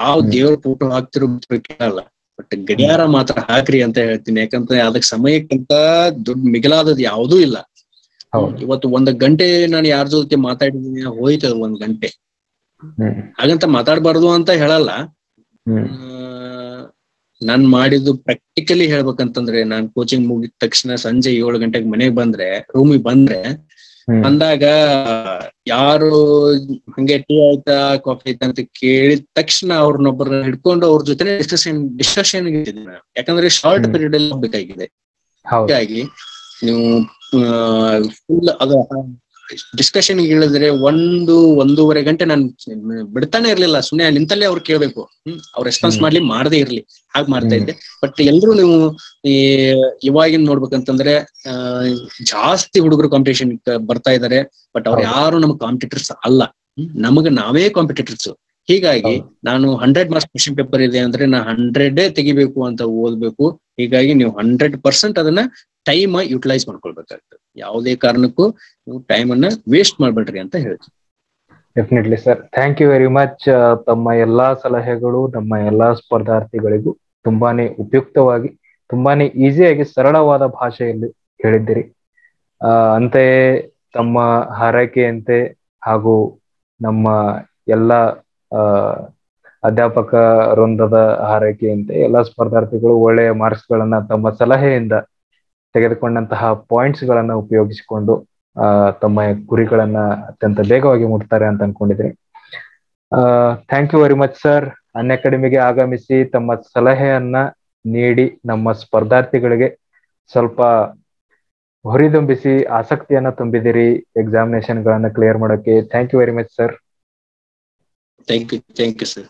ಯಾವ ದೇವ್ರ ಫೋಟೋ ಹಾಕ್ತಿರೋ ಕೇಳಲ್ಲ. ಬಟ್ ಗಡಿಯಾರ ಮಾತ್ರ ಹಾಕ್ರಿ ಅಂತ ಹೇಳ್ತೀನಿ. ಯಾಕಂದ್ರೆ ಅದಕ್ಕೆ ಸಮಯಕ್ಕಿಂತ ದೊಡ್ಡ ಮಿಗಿಲಾದದ್ ಯಾವುದೂ ಇಲ್ಲ. ಇವತ್ತು ಒಂದ್ ಗಂಟೆ ನಾನು ಯಾರ ಜೊತೆ ಮಾತಾಡಿದೀನಿ ಹೋಯ್ತದ ಒಂದ್ ಗಂಟೆ. ಹಾಗಂತ ಮಾತಾಡ್ಬಾರ್ದು ಅಂತ ಹೇಳಲ್ಲ. ನಾನ್ ಮಾಡಿದ್ದು ಪ್ರಾಕ್ಟಿಕಲಿ ಹೇಳ್ಬೇಕಂತಂದ್ರೆ ನಾನ್ ಕೋಚಿಂಗ್ ಮುಗಿದ ತಕ್ಷಣ ಸಂಜೆ ಏಳು ಗಂಟೆಗೆ ಮನೆಗ್ ಬಂದ್ರೆ ರೂಮಿಗೆ ಬಂದ್ರೆ ಬಂದಾಗ ಯಾರು ಹಂಗೆ ಟೀ ಆಯ್ತಾ ಕಾಫಿ ಆಯ್ತಾ ಅಂತ ಕೇಳಿದ ತಕ್ಷಣ ಅವ್ರನ್ನೊಬ್ಬರ ಹಿಡ್ಕೊಂಡು ಅವ್ರ ಜೊತೆ ಡಿಸ್ಕಷನ್ ಡಿಸ್ಕಷನ್ ಯಾಕಂದ್ರೆ ಶಾರ್ಟ್ ಪೀರಿಯಡ್ ಅಲ್ಲಿ ಹೋಗ್ಬೇಕಾಗಿದೆ. ಹೀಗಾಗಿ ನೀವು ಫುಲ್ ಅದ. ಡಿಸ್ಕಷನ್ ಹೇಳಿದ್ರೆ ಒಂದು ಒಂದೂವರೆ ಗಂಟೆ ನಾನು ಬಿಡ್ತಾನೆ ಇರ್ಲಿಲ್ಲ. ಸುಮ್ನೆ ನಿಂತಲ್ಲೇ ಅವ್ರು ಕೇಳ್ಬೇಕು. ಹ್ಮ್ ಅವ್ರ ರೆಸ್ಪಾನ್ಸ್ ಮಾಡ್ಲಿ ಮಾಡದೇ ಇರ್ಲಿ. ಹಾಗೆ ಮಾಡ್ತಾ. ಇದ್ದೆ. ಬಟ್ ಎಲ್ರು ನೀವು ಈ ಇವಾಗಿನ ನೋಡ್ಬೇಕಂತಂದ್ರೆ ಜಾಸ್ತಿ ಹುಡುಗರು ಕಾಂಪಿಟೇಷನ್ ಬರ್ತಾ ಇದಾರೆ. ಬಟ್ ಅವ್ರು ಯಾರು ನಮ್ಗೆ ಕಾಂಪಿಟೇಟರ್ಸ್ ಅಲ್ಲ. ನಮಗೆ ನಮಗ ನಾವೇ ಕಾಂಪಿಟೇಟರ್ಸ್ ಹೀಗಾಗಿ ನಾನು ಹಂಡ್ರೆಡ್ ಮಾರ್ಕ್ಸ್ ಕ್ವಶನ್ ಪೇಪರ್ ಇದೆ ಅಂದ್ರೆ ನಾ ಹಂಡ್ರೆಡ್ ತೆಗಿಬೇಕು ಅಂತ ಓದ್ಬೇಕು. ಹೀಗಾಗಿ ನೀವು ಹಂಡ್ರೆಡ್ ಪರ್ಸೆಂಟ್ ಅದನ್ನ ಟೈಮ್ ಯುಟಿಲೈಸ್ ಮಾಡ್ಕೊಳ್ಬೇಕಾಗ್ತದೆ. ಯಾವುದೇ ಕಾರಣಕ್ಕೂ ನೀವು ಟೈಮ್ ಅನ್ನ ವೇಸ್ಟ್ ಮಾಡ್ಬೇಡ್ರಿ ಅಂತ ಹೇಳ್ತೀನಿ. Definitely sir thank you very much ತಮ್ಮ ಎಲ್ಲಾ ಸಲಹೆಗಳು, ನಮ್ಮ ಎಲ್ಲಾ ಸ್ಪರ್ಧಾರ್ಥಿಗಳಿಗೂ ತುಂಬಾನೇ ಉಪಯುಕ್ತವಾಗಿ, ತುಂಬಾನೇ ಈಸಿಯಾಗಿ ಸರಳವಾದ ಭಾಷೆಯಲ್ಲಿ ಹೇಳಿದ್ದೀರಿ. ಅಂತೆಯೇ ತಮ್ಮ ಹಾರೈಕೆಯಂತೆ ಹಾಗೂ ನಮ್ಮ ಎಲ್ಲ ಅಧ್ಯಾಪಕ ವೃಂದದ ಹಾರೈಕೆಯಂತೆ ಎಲ್ಲ ಸ್ಪರ್ಧಾರ್ಥಿಗಳು ಒಳ್ಳೆಯ ಮಾರ್ಕ್ಸ್ಗಳನ್ನ ತಮ್ಮ ಸಲಹೆಯಿಂದ ತೆಗೆದುಕೊಂಡಂತಹ ಪಾಯಿಂಟ್ಸ್ ಗಳನ್ನ ಉಪಯೋಗಿಸಿಕೊಂಡು ಆ, ತಮ್ಮ ಗುರಿಗಳನ್ನ ಅತ್ಯಂತ ಬೇಗವಾಗಿ ಮುಟ್ತಾರೆ ಅಂತ ಅನ್ಕೊಂಡಿದ್ದೀನಿ. Thank you very much sir ಅನ್ ಅಕಾಡೆಮಿಗೆ ಆಗಮಿಸಿ ತಮ್ಮ ಸಲಹೆಯನ್ನ ನೀಡಿ ನಮ್ಮ ಸ್ಪರ್ಧಾರ್ಥಿಗಳಿಗೆ ಸ್ವಲ್ಪ ಹುರಿದುಂಬಿಸಿ ಆಸಕ್ತಿಯನ್ನ ತುಂಬಿದಿರಿ ಎಕ್ಸಾಮಿನೇಷನ್ ಗಳನ್ನ ಕ್ಲಿಯರ್ ಮಾಡೋಕೆ thank you very much sir thank you thank you sir